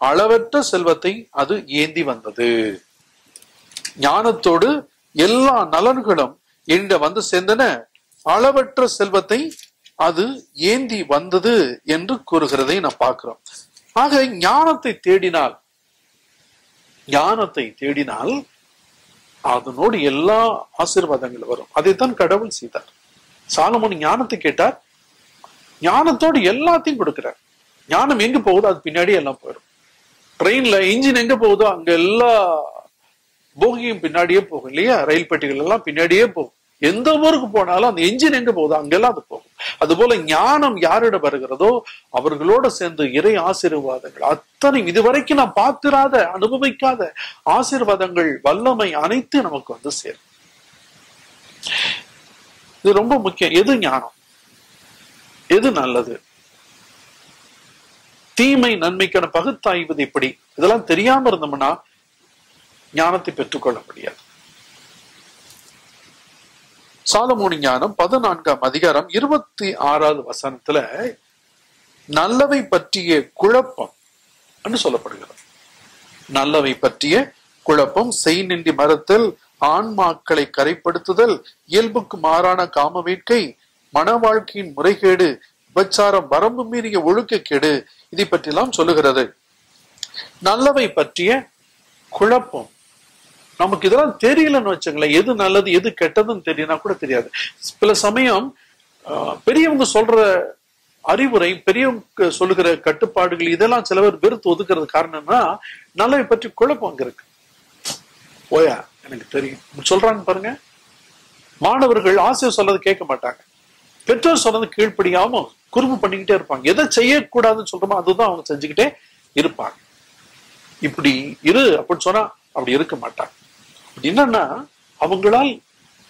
அளவற்ற செல்வத்தை அது ஏந்தி வந்தது. ஞானத்தோடு எல்லா நலன்களும் என்னிடம் வந்து சேர்ந்தன. அளவற்ற செல்வத்தை அது ஏந்தி வந்தது என்று கூறுகிறதை நாம் பார்க்கிறோம். ஆக ஞானத்தை தேடினால் ஞானத்தை தேடினால் அதனோடு எல்லா ஆசீர்வாதங்கள் வரும். அதைத்தான் கடவுள் செய்தார். சாலமோன் ஞானத்தை கேட்டார். ஞானத்தோடு எல்லாத்தையும் கொடுக்கிறார். ஞானம் எங்க போகுதோ அது பின்னாடி எல்லாம் போயிடும். ட்ரெயின்ல இன்ஜின் எங்க போகுதோ அங்க எல்லா போகியும் பின்னாடியே போகும் இல்லையா? ரயில் பெட்டிகள் எல்லாம் பின்னாடியே போகும். எந்த ஊருக்கு போனாலும் அந்த என்ஜின் எங்க போகுதோ அங்கெல்லாம் அது போகும். அதுபோல ஞானம் யாரிடம் வருகிறதோ அவர்களோட சேர்ந்து இறை ஆசீர்வாதங்கள். அத்தனை இதுவரைக்கும் நான் பார்த்திராத அனுபவிக்காத ஆசீர்வாதங்கள் வல்லமை அனைத்து நமக்கு வந்து சேரும். இது ரொம்ப முக்கியம். எது ஞானம்? எது நல்லது? தீமை நன்மைக்கான பகுத்தாய்வது எப்படி? இதெல்லாம் தெரியாம இருந்தோம்னா ஞானத்தை பெற்றுக்கொள்ள முடியாது. சாலமோனி ஞானம் பதினான்காம் அதிகாரம் இருபத்தி ஆறாவது வசனத்துல நல்லவை பற்றிய குழப்பம் என்று சொல்லப்படுகிறது. நல்லவை பற்றிய குழப்பம் செய் நின்றி மரத்தில் ஆன்மாக்களை கரைப்படுத்துதல் இயல்புக்கு மாறான காம வேட்கை மன வாழ்க்கையின் முறைகேடு விபச்சாரம் வரம்பு மீறிய ஒழுக்கக்கேடு இதை பற்றியெல்லாம் சொல்லுகிறது. நல்லவை பற்றிய குழப்பம். நமக்கு இதெல்லாம் தெரியலன்னு வச்சுங்களேன். எது நல்லது எது கெட்டதுன்னு தெரியும்னா கூட தெரியாது. சில சமயம் ஆஹ், பெரியவங்க சொல்ற அறிவுரை பெரியவங்க சொல்லுகிற கட்டுப்பாடுகள் இதெல்லாம் சில பேர் வெறுத்து ஒதுக்குறது காரணம்னா நல்லவை பற்றி குழப்பம் அங்க இருக்கு. ஓயா எனக்கு தெரியும். சொல்றாங்க பாருங்க. மாணவர்கள் ஆசிரியர் சொல்றது கேட்க மாட்டாங்க. பெற்றோர் சொன்னது கீழ்ப்படியாம குறும்பு பண்ணிக்கிட்டே இருப்பாங்க. எதை செய்யக்கூடாதுன்னு சொல்றோமோ அதுதான் அவங்க செஞ்சுக்கிட்டே இருப்பாங்க. இப்படி இரு அப்படின்னு சொன்னா அப்படி இருக்க மாட்டாங்க. என்னன்னா அவங்களால்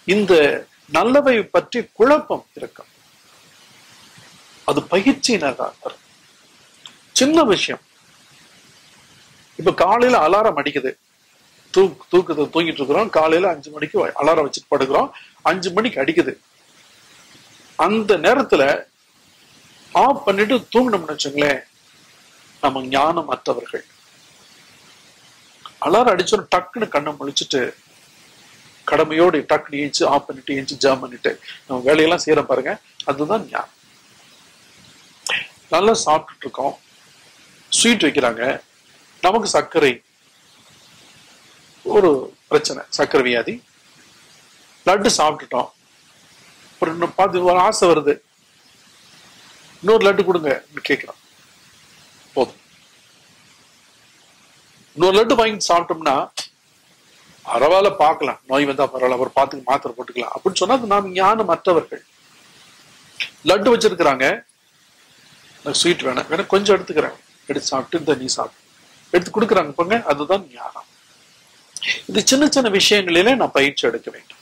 இந்த நல்லவை பற்றி குழப்பம் இருக்கும் அது பயிற்சியினதான் சின்ன விஷயம். இப்ப காலையில அலாரம் அடிக்குது. தூக்கு தூக்கத்தை தூங்கிட்டு இருக்கிறோம். காலையில அஞ்சு மணிக்கு அலாரம் வச்சுட்டு படுக்கிறோம். அஞ்சு மணிக்கு அடிக்குது. அந்த நேரத்துல ஆஃப் பண்ணிட்டு தூங்கினோம்னு வச்சுங்களேன் நம்ம ஞானம் அற்றவர்கள். அலாரம் அடிச்சோன்னு டக்குன்னு கண்ணை முழிச்சிட்டு கடமையோடு டக்குன்னு ஏஞ்சி ஆஃப் பண்ணிட்டு ஏஞ்சி ஜாம் பண்ணிட்டு. நம்ம வேலையெல்லாம் செய்யற பாருங்க. அதுதான் ஞானம். நல்லா சாப்பிட்டுட்டு இருக்கோம். ஸ்வீட் வைக்கிறாங்க. நமக்கு சர்க்கரை. ஒரு பிரச்சனை. சர்க்கரை வியாதி. லட்டு சாப்பிட்டுட்டோம். அப்புறம் இன்னும் பார்த்து ஒரு ஆசை வருது. இன்னொரு லட்டு கொடுங்க. கேட்குறோம். போதும். இன்னொரு லட்டு வாங்கி சாப்பிட்டோம்னா பரவாயில்ல பார்க்கலாம். நோய் வந்தா பரவாயில்ல ஒரு பார்த்துக்கு மாத்திரை போட்டுக்கலாம். அப்படின்னு சொன்னா அது நாம் ஞானம் மற்றவர்கள் லட்டு வச்சிருக்கிறாங்க. ஸ்வீட் வேணாம். வேணா கொஞ்சம் எடுத்துக்கிறேன். எடுத்து சாப்பிட்டு இந்த நீ சாப்பிட்டு எடுத்து கொடுக்குறாங்க போங்க அதுதான் ஞானம். இது சின்ன சின்ன விஷயங்களிலே நான் பயிற்சி எடுக்க வேண்டும்.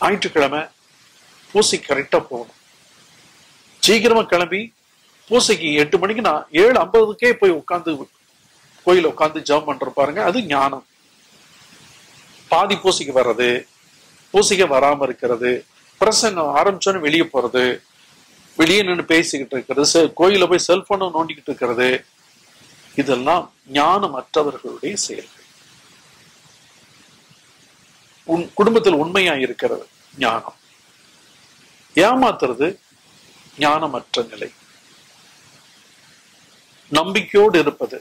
ஞாயிற்றுக்கிழமை பூசி கரெக்டா போகணும். சீக்கிரமா கிளம்பி பூசைக்கு எட்டு மணிக்கு நான் ஏழு ஐம்பதுக்கே போய் உட்காந்து கோயில உட்காந்து ஜெபம் பண்ற பாருங்க அது ஞானம். பாதி பூசைக்கு வர்றது பூசைக்கு வராம இருக்கிறது பிரசங்கம் ஆரம்பிச்சோன்னு வெளியே போறது வெளியே நின்று பேசிக்கிட்டு இருக்கிறது செ- கோயில போய் செல்போனை நோண்டிக்கிட்டு இருக்கிறது இதெல்லாம் ஞானமற்றவர்களுடைய செயல்கள். உன் குடும்பத்தில் உண்மையா இருக்கிறது ஞானம். ஏமாத்துறது ஞானமற்ற நிலை. நம்பிக்கையோடு இருப்பது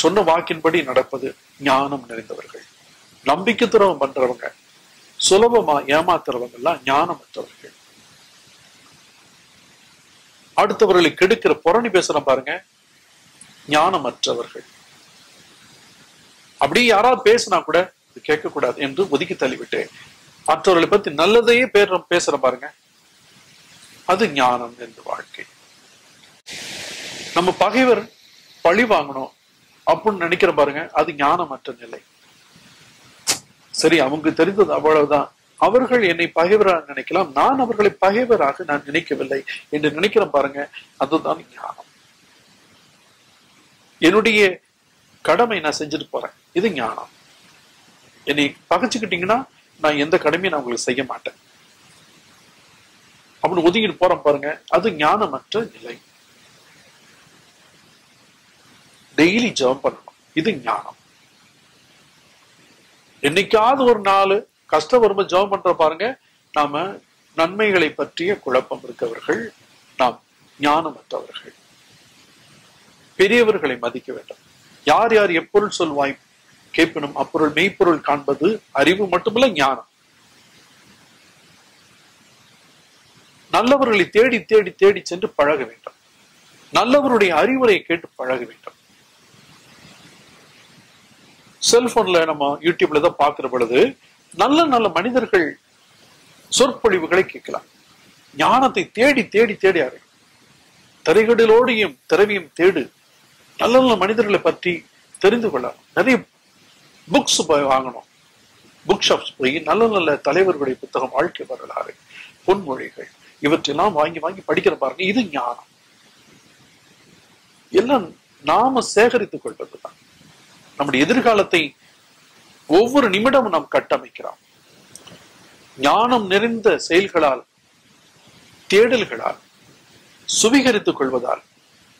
சொன்ன வாக்கின்படி நடப்பது ஞானம் நிறைந்தவர்கள். நம்பிக்கை துறவம் பண்றவங்க சுலபமா ஏமாத்துறவங்க எல்லாம் ஞானமற்றவர்கள். அடுத்தவர்களை கெடுக்கிற புரணி பேசுறோம் பாருங்க ஞானமற்றவர்கள். அப்படி யாராவது பேசினா கூட இது கேட்கக்கூடாது என்று ஒதுக்கி தள்ளிவிட்டு மற்றவர்களை பத்தி நல்லதையே பேர் பேசுற பாருங்க அது ஞானம் என்று வாழ்க்கை. நம்ம பகைவர் பழி வாங்கணும் அப்படின்னு நினைக்கிற பாருங்க அது ஞானமற்ற நிலை. சரி அவங்க தெரிந்தது அவ்வளவுதான். அவர்கள் என்னை பகைவராக நினைக்கலாம் நான் அவர்களை பகைவராக நான் நினைக்கவில்லை என்று நினைக்கிறேன் பாருங்க அதுதான் ஞானம். என்னுடைய கடமை நான் செஞ்சுட்டு போறேன் இது ஞானம். என்னை பகைச்சுக்கிட்டீங்கன்னா நான் எந்த கடமையும் நான் உங்களுக்கு செய்ய மாட்டேன். அப்படின்னு ஒதுங்கிட்டு போறேன் பாருங்க அது ஞானமற்ற நிலை. டெய்லி ஜெபம் பண்ணணும். இது ஞானம். என்னைக்காவது ஒரு நாள் கஷ்டம் வரும்போது ஜெபம் பண்ற பாருங்க. நாம நன்மைகளை பற்றிய குழப்பம் இருக்கவர்கள் நாம் ஞானமற்றவர்கள். பெரியவர்களை மதிக்க வேண்டும். யார் யார் எப்பொருள் சொல்வாய் கேட்பினும் அப்பொருள் மெய்ப்பொருள் காண்பது அறிவு மட்டுமல்ல ஞானம். நல்லவர்களை தேடி தேடி தேடி சென்று பழக வேண்டும். நல்லவருடைய அறிவுரையை கேட்டு பழக வேண்டும். செல்போன்ல நம்ம யூடியூப்ல தான் பாக்குற பொழுது நல்ல நல்ல மனிதர்கள் சொற்பொழிவுகளை கேட்கலாம். ஞானத்தை தேடி தேடி தேடி அறியும். திரைகடலோடையும் திறவியும் தேடு. நல்ல நல்ல மனிதர்களை பற்றி தெரிந்து கொள்ளலாம். நிறைய புக்ஸ் போய் வாங்கணும். புக் ஷாப்ஸ் போய் நல்ல நல்ல தலைவர்களுடைய புத்தகம் வாழ்க்கை வரலாறு பொன்மொழிகள் இவற்றெல்லாம் வாங்கி வாங்கி படிக்கிற பாருங்க. இது ஞானம். எல்லாம் நாம சேகரித்துக் கொள்வதுதான். நம்முடைய எதிர்காலத்தை ஒவ்வொரு நிமிடமும் நாம் கட்டமைக்கிறோம். ஞானம் நிறைந்த செயல்களால் தேடல்களால் சுவீகரித்துக் கொள்வதால்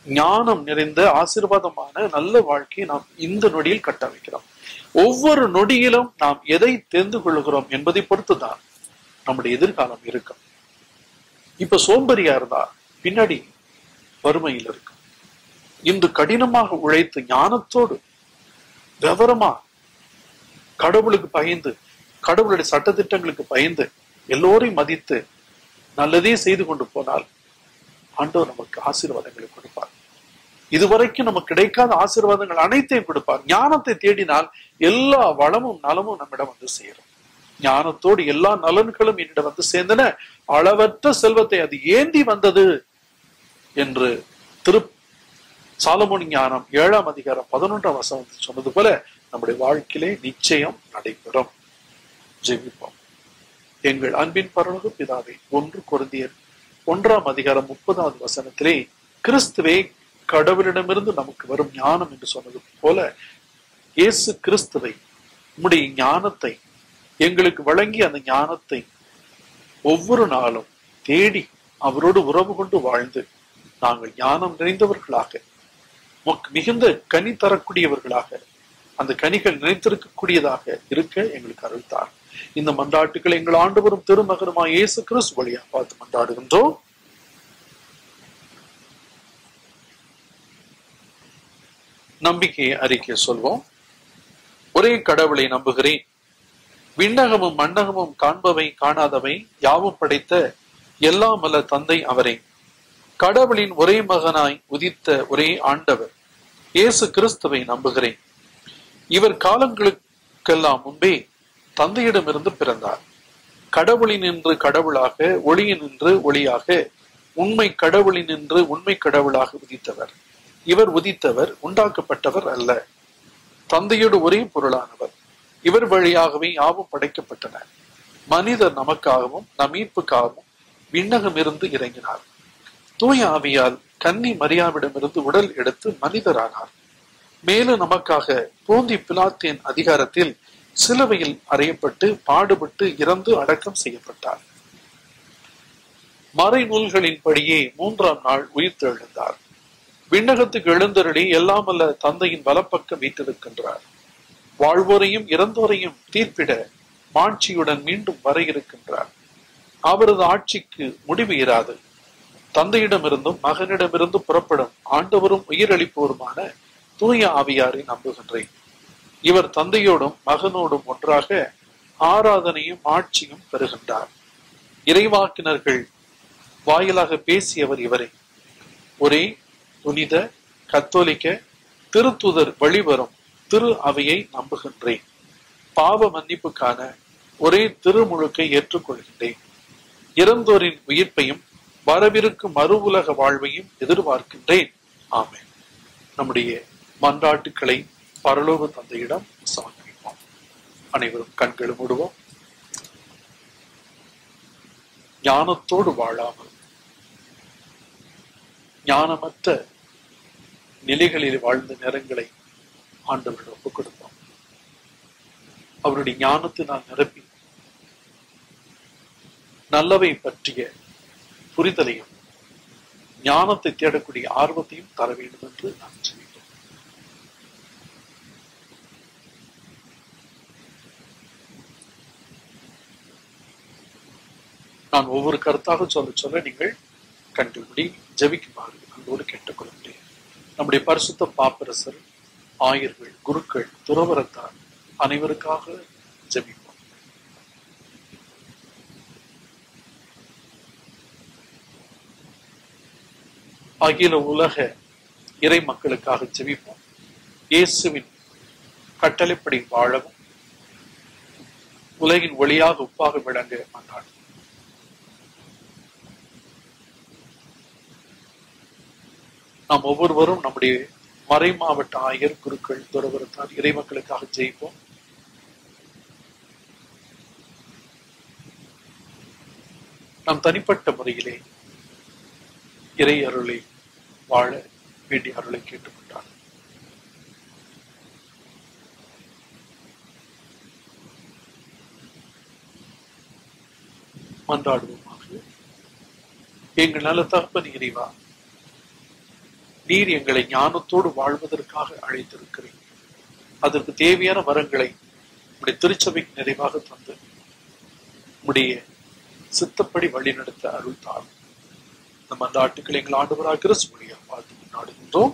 ஞானம் நிறைந்த ஆசீர்வாதமான நல்ல வாழ்க்கையை நாம் இந்த நொடியில் கட்டமைக்கிறோம். ஒவ்வொரு நொடியிலும் நாம் எதை தெரிந்து கொள்கிறோம் என்பதை பொறுத்துதான் நம்முடைய எதிர்காலம் இருக்கும். இப்ப சோம்பரியா இருந்தா பின்னாடி வறுமையில் இருக்கும். இன்று கடினமாக உழைத்து ஞானத்தோடு விவரமா? கடவுளுக்கு பயந்து கடவுளுடைய சட்டத்திட்டங்களுக்கு பயந்து எல்லோரையும் மதித்து நல்லதே செய்து கொண்டு போனால் ஆண்டவர் நமக்கு ஆசீர்வாதங்களை கொடுப்பார். இதுவரைக்கும் நமக்கு கிடைக்காத ஆசீர்வாதங்கள் அனைத்தையும் கொடுப்பார். ஞானத்தை தேடினால் எல்லா வளமும் நலமும் நம்மிடம் வந்து சேரும். ஞானத்தோடு எல்லா நலன்களும் என்னிடம் வந்து சேர்ந்தன. அளவற்ற செல்வத்தை அது ஏந்தி வந்தது என்று திரு சாலமோனி ஞானம் ஏழாம் அதிகாரம் பதினொன்றாம் வசம் சொன்னது போல நம்முடைய வாழ்க்கையிலே நிச்சயம் நடைபெறும். ஜெபிப்போம். எங்கள் அன்பின் பரலோக பிதாவே ஒன்று குருந்தியர் ஒன்றாம் அதிகாரம் முப்பதாவது வசனத்திலே கிறிஸ்துவே கடவுளிடமிருந்து நமக்கு வரும் ஞானம் என்று சொன்னது போல இயேசு கிறிஸ்துவை உம்முடைய ஞானத்தை எங்களுக்கு வழங்கி அந்த ஞானத்தை ஒவ்வொரு நாளும் தேடி அவரோடு உறவு கொண்டு வாழ்ந்து நாங்கள் ஞானம் நிறைந்தவர்களாக மிகுந்த கனி தரக்கூடியவர்களாக அந்த கனிகள் நினைத்திருக்கக்கூடியதாக இருக்க எங்களுக்கு அருள்தார். இந்த மன்றாட்டுகள் எங்கள் ஆண்டவரும் திருமகனுமா இயேசு கிறிஸ்து வழியா பார்த்து மன்றாடுகின்றோம் நம்பிக்கையை அறிக்கை சொல்வோம். ஒரே கடவுளை நம்புகிறேன். விண்ணகமும் மண்ணகமும் காண்பவை காணாதவை யாவும் படைத்த எல்லாம் அல்ல தந்தை அவரை. கடவுளின் ஒரே மகனாய் உதித்த ஒரே ஆண்டவர். இயேசு கிறிஸ்துவை நம்புகிறேன். இவர் காலங்களுக்கெல்லாம் முன்பே தந்தையிடமிருந்து பிறந்தார். கடவுளினின்று கடவுளாக ஒளியினின்று ஒளியாக உண்மை கடவுளினின்று உண்மை கடவுளாக உதித்தவர். இவர் உதித்தவர் உண்டாக்கப்பட்டவர் அல்ல. தந்தையோடு ஒரே பொருளானவர். இவர் வழியாகவே யாவும் படைக்கப்பட்டன மனிதர் நமக்காகவும் நம் மீட்புக்காகவும் விண்ணகம் இருந்து இறங்கினார். தூய ஆவியால் கன்னி மரியாவிடமிருந்து உடல் எடுத்து மனிதரானார். மேலும் நமக்காக பூந்தி பிலாத்தின் அதிகாரத்தில் சிலுவையில் அறையப்பட்டு பாடுபட்டு இறந்து அடக்கம் செய்யப்பட்டார். மறைநூல்களின்படியே மூன்றாம் நாள் உயிர் தெழுந்தார் விண்ணகத்துக்கு எழுந்தருளி எல்லாமல்ல தந்தையின் வலப்பக்கம் வீட்டிருக்கின்றார் வாழ்வோரையும் இறந்தோரையும் தீர்ப்பிட மாட்சியுடன் மீண்டும் வர இருக்கின்றார். அவரது ஆட்சிக்கு முடிவு இராது. தந்தையிடமிருந்தும் மகனிடமிருந்தும் புறப்படும் ஆண்டவரும் உயிரளிப்போருமான தூய ஆவியாரை நம்புகின்றேன். இவர் தந்தையோடும் மகனோடும் ஒன்றாக ஆராதனையும் ஆட்சியும் பெறுகின்றார். இறைவாக்கினர்கள் வாயிலாக பேசியவர் இவரே. ஒரே புனித கத்தோலிக்க திருத்துதர் வழிவரும் திரு அவையை நம்புகின்றேன். பாவ மன்னிப்புக்கான ஒரே திருமுழுக்கை ஏற்றுக்கொள்கின்றேன். இறந்தோரின் உயிர்ப்பையும் வரவிருக்கும் மறு உலக வாழ்வையும் எதிர்பார்க்கின்றேன். ஆமே நம்முடைய மன்றாட்டுக்களை பரலோக தந்தையிடம் சமர்ப்பிப்போம். அனைவரும் கண்களை மூடுவோம். ஞானத்தோடு வாழாமல் ஞானமற்ற நிலைகளில் வாழ்ந்த நேரங்களை ஆண்டவரிடம் ஒப்புக் கொடுப்போம். அவருடைய ஞானத்தை நான் நிரப்பி நல்லவை பற்றிய புரிதலையும் ஞானத்தை தேடக்கூடிய ஆர்வத்தையும் தர வேண்டும் என்று நான் சொல்லிட்டேன். நான் ஒவ்வொரு கருத்தாக சொல்ல சொல்ல நீங்கள் கண்டுபிடி ஜபிக்குமாறு அன்போடு கேட்டுக்கொள்கிறேன் நம்முடைய பரிசுத்த பாப்பரசர் ஆயர்கள் குருக்கள் துறவரத்தார் அனைவருக்காக ஜெபிப்போம். அகில உலக இறை மக்களுக்காக ஜெபிப்போம். இயேசுவின் கட்டளைப்படி வாழவும். உலகின் ஒளியாக உப்பாக விளங்க மன்றாடும் நாம் ஒவ்வொருவரும் நம்முடைய மறை மாவட்ட ஆயர் குருக்கள் துறவரத்தால் இறை மக்களுக்காக ஜெயிப்போம். நாம் தனிப்பட்ட முறையிலே இறை அருளை வாழ வேண்டிய அருளை கேட்டுக்கொண்டார். மன்றாடுவோமாக. எங்கள் நல்ல தகப்பன் இறைவா நீர் எங்களை ஞானத்தோடு வாழ்வதற்காக அழைத்திருக்கிறீர். அதற்கு தேவையான வரங்களை உடைய திருச்சபைக்கு நிறைவாக தந்து உடைய சித்தப்படி வழிநடத்த அருள் தாரும். நம்ம அந்த ஆட்டுக்களை எங்கள் ஆண்டவராக கிறிஸ்து வழியா பார்த்து கொண்டாடுகின்றோம்.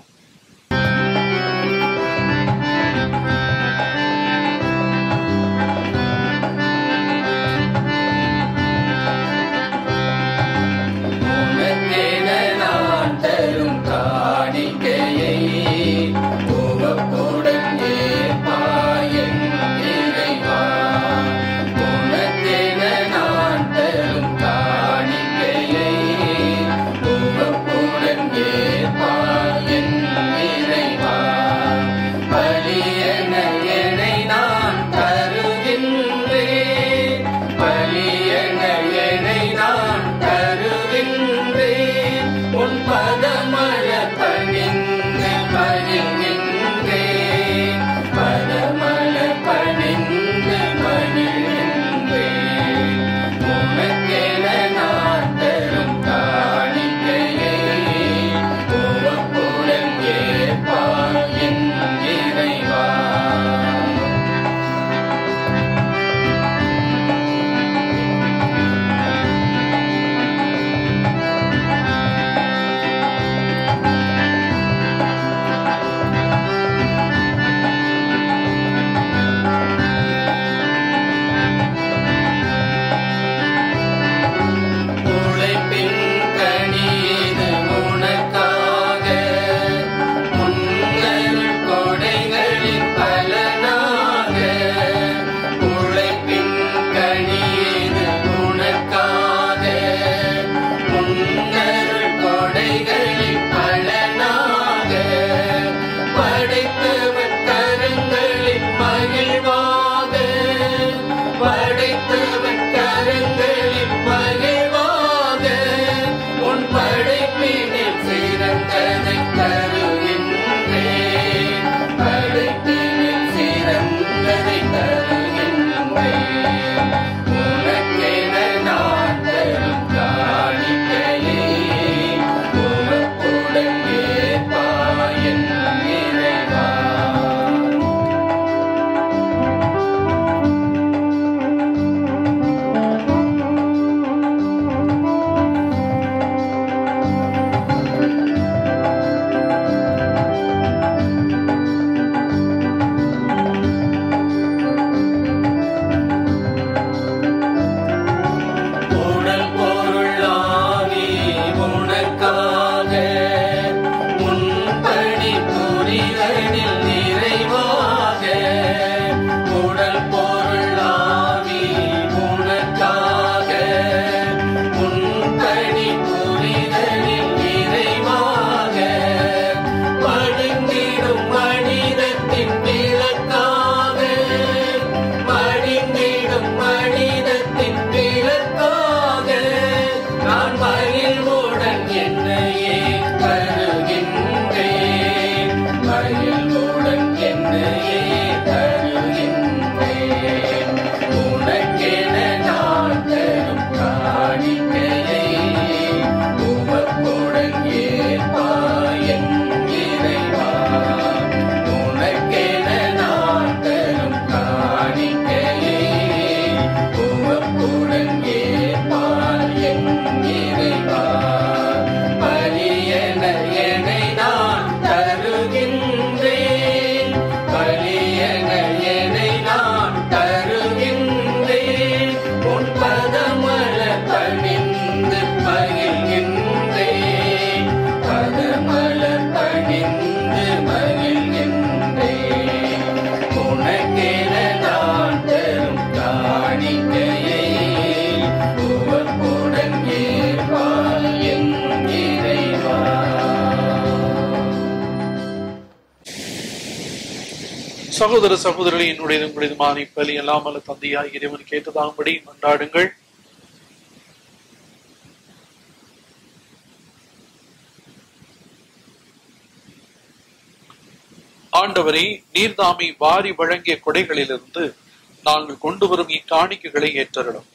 சகோதர சகோதரர்களே என்னுடையது உங்களுடையதுமான இப்பலி எல்லாம் தந்தையாய் இறைவன் கேட்டதாகும்படி கொண்டாடுங்கள் ஆண்டவரை நீர்தாமை வாரி வழங்கிய கொடைகளிலிருந்து நாங்கள் கொண்டு வரும் இக்காணிக்கைகளை ஏற்றரிடும்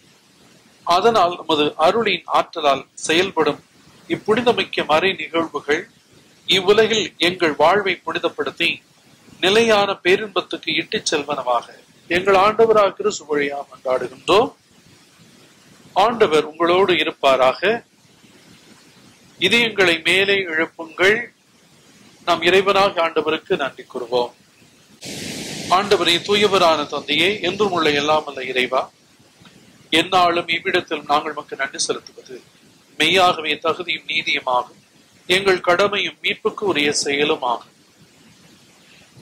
அதனால் நமது அருளின் ஆற்றலால் செயல்படும் இப்புனிதமிக்க மறை நிகழ்வுகள் இவ்வுலகில் எங்கள் வாழ்வை புனிதப்படுத்தி நிலையான பேரின்பத்துக்கு இட்டுச் செல்வனவாக எங்கள் ஆண்டவராக கிறிஸ்து வழியா கொண்டாடுகின்றோம் ஆண்டவர் உங்களோடு இருப்பாராக. இதயங்களை மேலே எழுப்புங்கள். நாம் இறைவனாக ஆண்டவருக்கு நன்றி கூறுவோம். ஆண்டவரை தூயவரான தந்தையே என்றும் உள்ள எல்லாம் அல்ல இறைவா. எந்நாளும் இவ்விடத்தில் நாங்கள் மக்கள் நன்றி செலுத்துவது. மெய்யாகவே தகுதியும் நீதியும் ஆகும் எங்கள் கடமையும் மீட்புக்கு உரிய செயலும் ஆகும்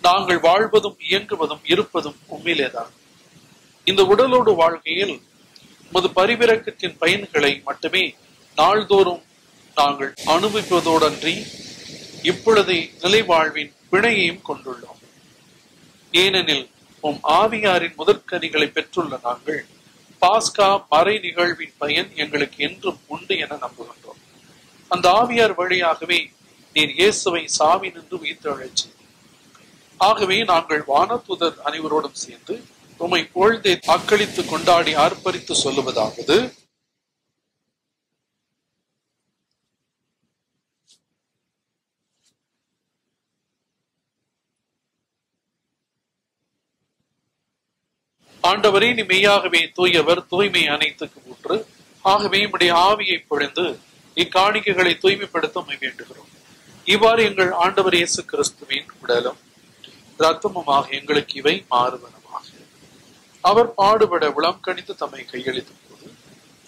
நாங்கள் வாழ்வதும் இயங்குவதும் இருப்பதும் உண்மையிலேதான். இந்த உடலோடு வாழ்க்கையில் உமது பரிவிறக்கத்தின் பயன்களை மட்டுமே நாள்தோறும் நாங்கள் அனுபவிப்பதோடன்றி இப்பொழுது நிலை வாழ்வின் பிணையையும் கொண்டுள்ளோம். ஏனெனில் உம் ஆவியாரின் முதற்கனிகளை பெற்றுள்ள நாங்கள் பாஸ்கா மறை நிகழ்வின் பயன் எங்களுக்கு என்றும் உண்டு என நம்புகின்றோம். அந்த ஆவியார் வழியாகவே நீர் இயேசுவை சாவி நின்று உயிர்த்தெழச் ஆகவே நாங்கள் வானப்புதர் அனைவரோடும் சேர்ந்து உம்மை புகழ்ந்தே தாக்களித்து கொண்டாடி ஆர்ப்பரித்து சொல்லுவதாவது. ஆண்டவரே நீ மெய்யாகவே தூயவர் தூய்மை அனைத்துக்கு ஊற்று. ஆகவே உம்முடைய ஆவியை பொழிந்து இக்காணிக்கைகளை தூய்மைப்படுத்த வேண்டுகிறோம். இவ்வாறு எங்கள் ஆண்டவர் இயேசு கிறிஸ்துவின் உடலும் ரத்தமுமாக எங்களுக்கு இவை மாறுவனமாக அவர் பாடுபட உளம் கணித்து தம்மை கையளித்த போது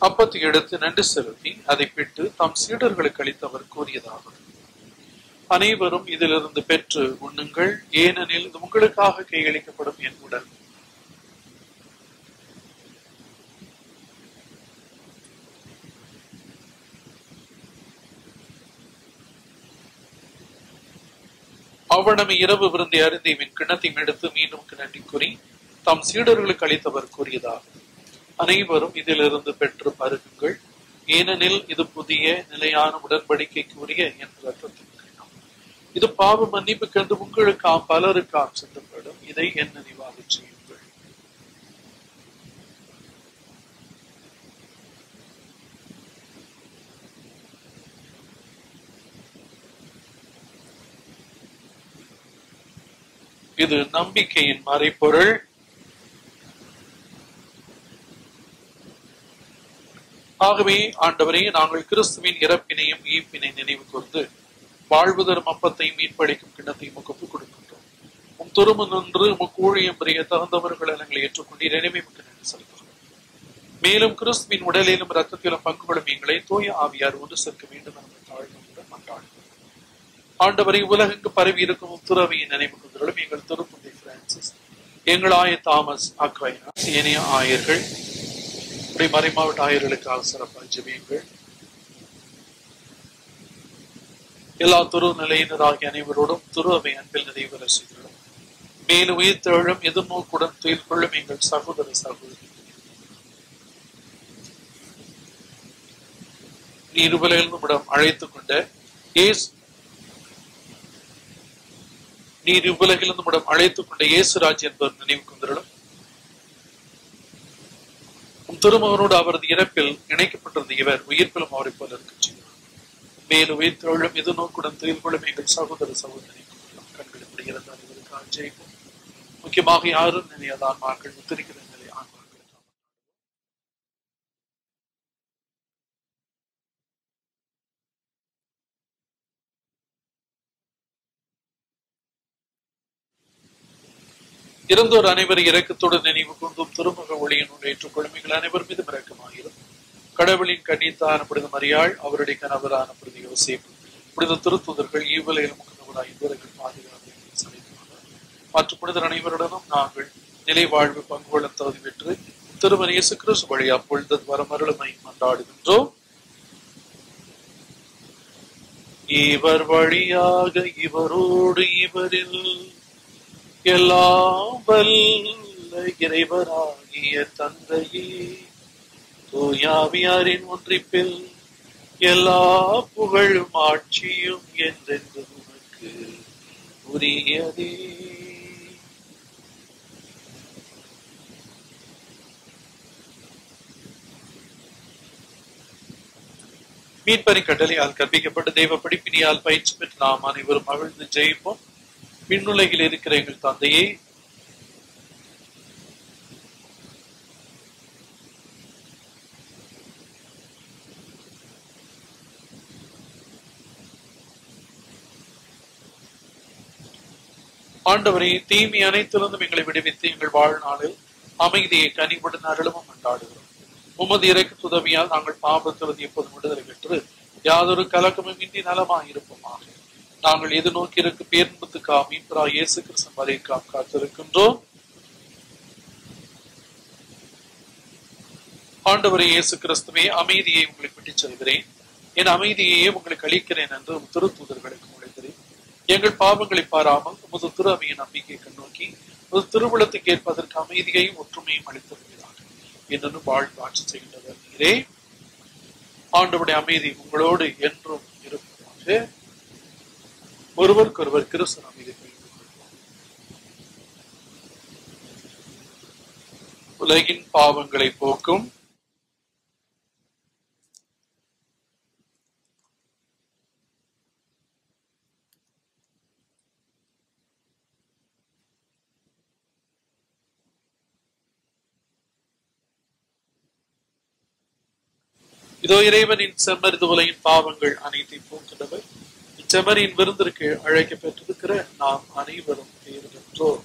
அப்பத்தை எடுத்து நன்றி செலுத்தி அதை பிட்டு தம் சீடர்களுக்கு அளித்து அவர் கூறியதாவது அனைவரும் இதிலிருந்து பெற்று உண்ணுங்கள். ஏனெனில் இது உங்களுக்காக கையளிக்கப்படும் என் உடல். அவ்வளவு இரவு விருந்தை அறிந்து இவன் கிணத்தையும் எடுத்து மீண்டும் கிணட்டி கூறி தம் சீடர்களுக்கு அளித்தவர் கூறியதாக. அனைவரும் இதிலிருந்து பெற்று பருகுங்கள். ஏனெனில் இது புதிய நிலையான உடன்படிக்கைக்குரிய என் ரத்தத்தின் கிண்ணம் இது பாவ மன்னிப்புக்கென்று உங்களுக்காம் பலருக்காம் சிந்தப்படும் இதை என் நினைவாக செய்யும் இது நம்பிக்கையின் மறைப்பொருள் ஆகவே ஆண்டவரே நாங்கள் கிறிஸ்துவின் இறப்பினையும் ஈப்பினை நினைவு கூர்ந்து வாழ்வு தரும் அப்பத்தை மீன்பளிக்கும் கிண்ணத்தையும் ஒப்புக் கொடுக்கின்றோம் உம் துருமு நின்று உமக்கு ஊழியம் புரிய தகுந்தவர்கள் எங்களை ஏற்றுக்கொண்டு இறைமை மிக்க நன்றி செலுத்துகிறோம். மேலும் கிறிஸ்துவின் உடலிலும் ரத்தத்திலும் பங்கு கொள்ளும் எங்களை தூய ஆவியார் ஒன்று சேர்க்க வேண்டும் என்ற தாழ்வுடன் மன்றாடுகிறோம். ஆண்டவரை உலகுக்கு பரவி இருக்கும் உத்துறவையின் நினைவு கொண்டுள்ள எங்கள் திருப்பதி பிரான்சிஸ் எங்கள் ஆய தாமஸ் அக்வைனா ஏனைய ஆயர்கள் இப்படி மறைமாவட்ட ஆயர்களுக்காக சிறப்பாக ஜெபியுங்கள். எல்லா துரு நிலையினராகிய அனைவரோடும் துரு அவை அன்பில் நிறைவேற செய்கிறோம். மேலும் உயிர் தழும் எதிர்நோக்குடன் துயில் கொள்ளும் எங்கள் சகோதர சகோதரி. நீர்வலையில் நம்மிடம் அழைத்துக் கொண்ட ஏசு நீர் இவ்வுலகில் நம்மிடம் அழைத்துக் கொண்ட இயேசுராஜ் என்பவர் நினைவு கொண்டிருளும் திருமகனோடு அவரது இறப்பில் இணைக்கப்பட்டிருந்த இவர் உயிர்ப்பிலும் அவரை போல இருக்க மேலும் உயிர் தொழிலும் எது நோக்குடன் துயில் எங்கள் சகோதர சகோதரி கண்கள் இப்படி இருந்தால் இவருக்கு முக்கியமாக யாரும் நினையாத மக்கள் உத்தரிக்கிற இறந்தோர் அனைவரும் இறக்கத்துடன் நினைவு கொண்டும் திருமுக ஒளியினுள் ஏற்றுக்கொள்ளும் எங்கள் அனைவர் மீதும் இரக்கமாயிரும் கடவுளின் கண்ணித்தான புனித மரியாள் அவருடைய கணவரான புனித யோசேப்பு புனித திருத்துதர்கள் ஈவலையில் முகந்தவராய் இவர்கள் பாதுகாப்பு மற்ற புனிதர் அனைவருடனும் நாங்கள் நிலை வாழ்வு பங்கு கொள்ள தகுதி பெற்று திருமண இயேசு கிறிஸ்து வழியா பொழுது வரமருளுமை கொண்டாடுகின்றோம் இவர் வழியாக இவரோடு இவரில் எல்லாம் வல்ல இறைவராகிய தந்தையே தூயாவியாரின் ஒன்றிப்பில் எல்லா புகழும் ஆட்சியும் என்றென்று உனக்கு உரியதே. மீன்பறி கட்டளையால் கற்பிக்கப்பட்ட தெய்வ படிப்பினியால் பயிற்சி பெற்று நாம் அனைவரும் மகிழ்ந்து ஜெயிப்போம். விண்ணுலகில் இருக்கிற எங்கள் தந்தையை ஆண்டவரை தீமை அனைத்திலிருந்தும் எங்களை விடுவித்து எங்கள் வாழ்நாளில் அமைதியை கனிவுடன் அருளவும் கொண்டாடுகிறோம் உமது இறக்கு உதவியால் நாங்கள் பாபத்திலிருந்து எப்போதும் விடுதலை பெற்று யாதொரு கலக்கமும் இன்றி நலமாக இருப்போமாக நாங்கள் எதிர்நோக்கி இருக்க பேர்பத்துக்கா மீன்பரா இயேசு கிருஷ்ணன் வரைக்காம் காத்திருக்கின்றோம். ஆண்டவரை இயேசு கிறிஸ்துவே அமைதியை உங்களுக்கு விட்டுச் செல்கிறேன். என் அமைதியையே உங்களுக்கு அளிக்கிறேன் என்று உம் திருத்தூதர்களுக்கு உழைக்கிறேன் எங்கள் பாவங்களை பாராமல் உமது திரு அவையை நம்பிக்கையை கண்ணோக்கி உமது திருவுளத்துக்கு ஏற்பதற்கு அமைதியையும் ஒற்றுமையும் அளித்திருக்கிறார். என்னும் வாழ்வு ஆட்சி செய்கின்றவர் நீரே. ஆண்டவருடைய அமைதி உங்களோடு என்றும் இருப்பதாக ஒருவருக்கொருவர் கிருசனம் இதை உலகின் பாவங்களை போக்கும் இதோ இறைவனின் செம்மருது உலகின் பாவங்கள் அனைத்தையும் போக்கின்றவர் செமரியின் விருந்திற்கு அழைக்கப்பெற்றிருக்கிற நாம் அனைவரும் பெயர்கின்றோம்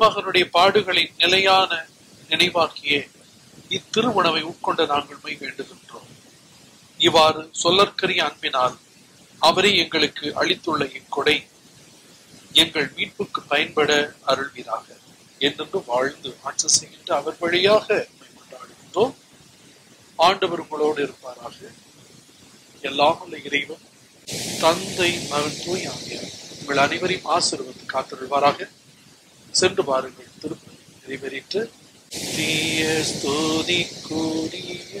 திருமகனுடைய பாடுகளின் நிலையான நினைவாக்கிய இத்திருவுணவை உட்கொண்ட நாங்கள் மை வேண்டுகின்றோம். இவ்வாறு சொல்லற்கரிய அன்பினால் அவரே எங்களுக்கு அளித்துள்ள இக்கொடை எங்கள் மீட்புக்கு பயன்பட அருள்வீராக. என்னென்று வாழ்ந்து ஆட்சி செய்கின்ற அவர் வழியாக கொண்டாடுகின்றோம். ஆண்டவர் உங்களோடு இருப்பாராக. எல்லாம் உள்ள இறைவன் தந்தை மகன் தூய் உங்கள் அனைவரையும் ஆசிர்வத்து காத்திருவாராக சென்று பாருங்கள். திருப்பதி நிறைவேறிட்டு தீய ஸ்தோதி கூறிய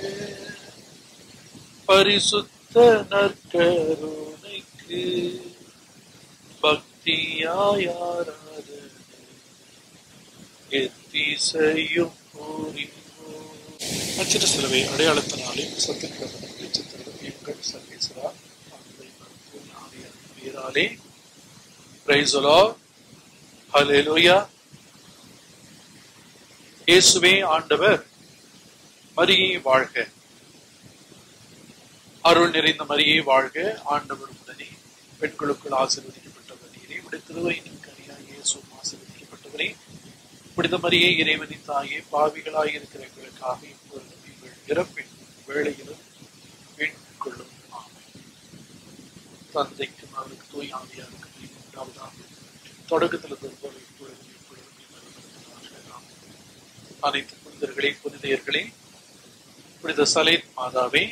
பரிசுத்த நற்கருணைக்கு பக்தியாய் எத்திசையும் அச்சிட அச்சிட்ட சிலுவை அடையாளத்தினாலே சத்தியங்கள் வெளிச்சத்திலும் எங்கள் சர்வேஸ்வரா தந்தை மருத்துவ ஆவியார் வீராலே பிரைசலோ ஹalleluya இயேசுவே ஆண்டவர் மரியை வாழ்க. அருள் நிறைந்த மரியை வாழ்க. ஆண்டவர் உடனே பெண்களுக்குள் ஆசீர்வதிக்கப்பட்டவர். இறைவனுடைய திருவையின் கனியாக இயேசு ஆசீர்வதிக்கப்பட்டவரே. புனித மரியை இறைவனின் தாயே பாவிகளாக இருக்கிற எங்களுக்காக இப்பொழுது நீங்கள் இறப்பின் வேளையிலும் வேண்டிக் கொள்ளும் தந்தைக்கும் அவருக்கு தூய் ஆவியாருக்கு உண்டாவதாக. தொடக்கத்தில் இருந்தது அனைத்து புனிதர்களே புனிதையர்களே புனித சலேத் மாதாவே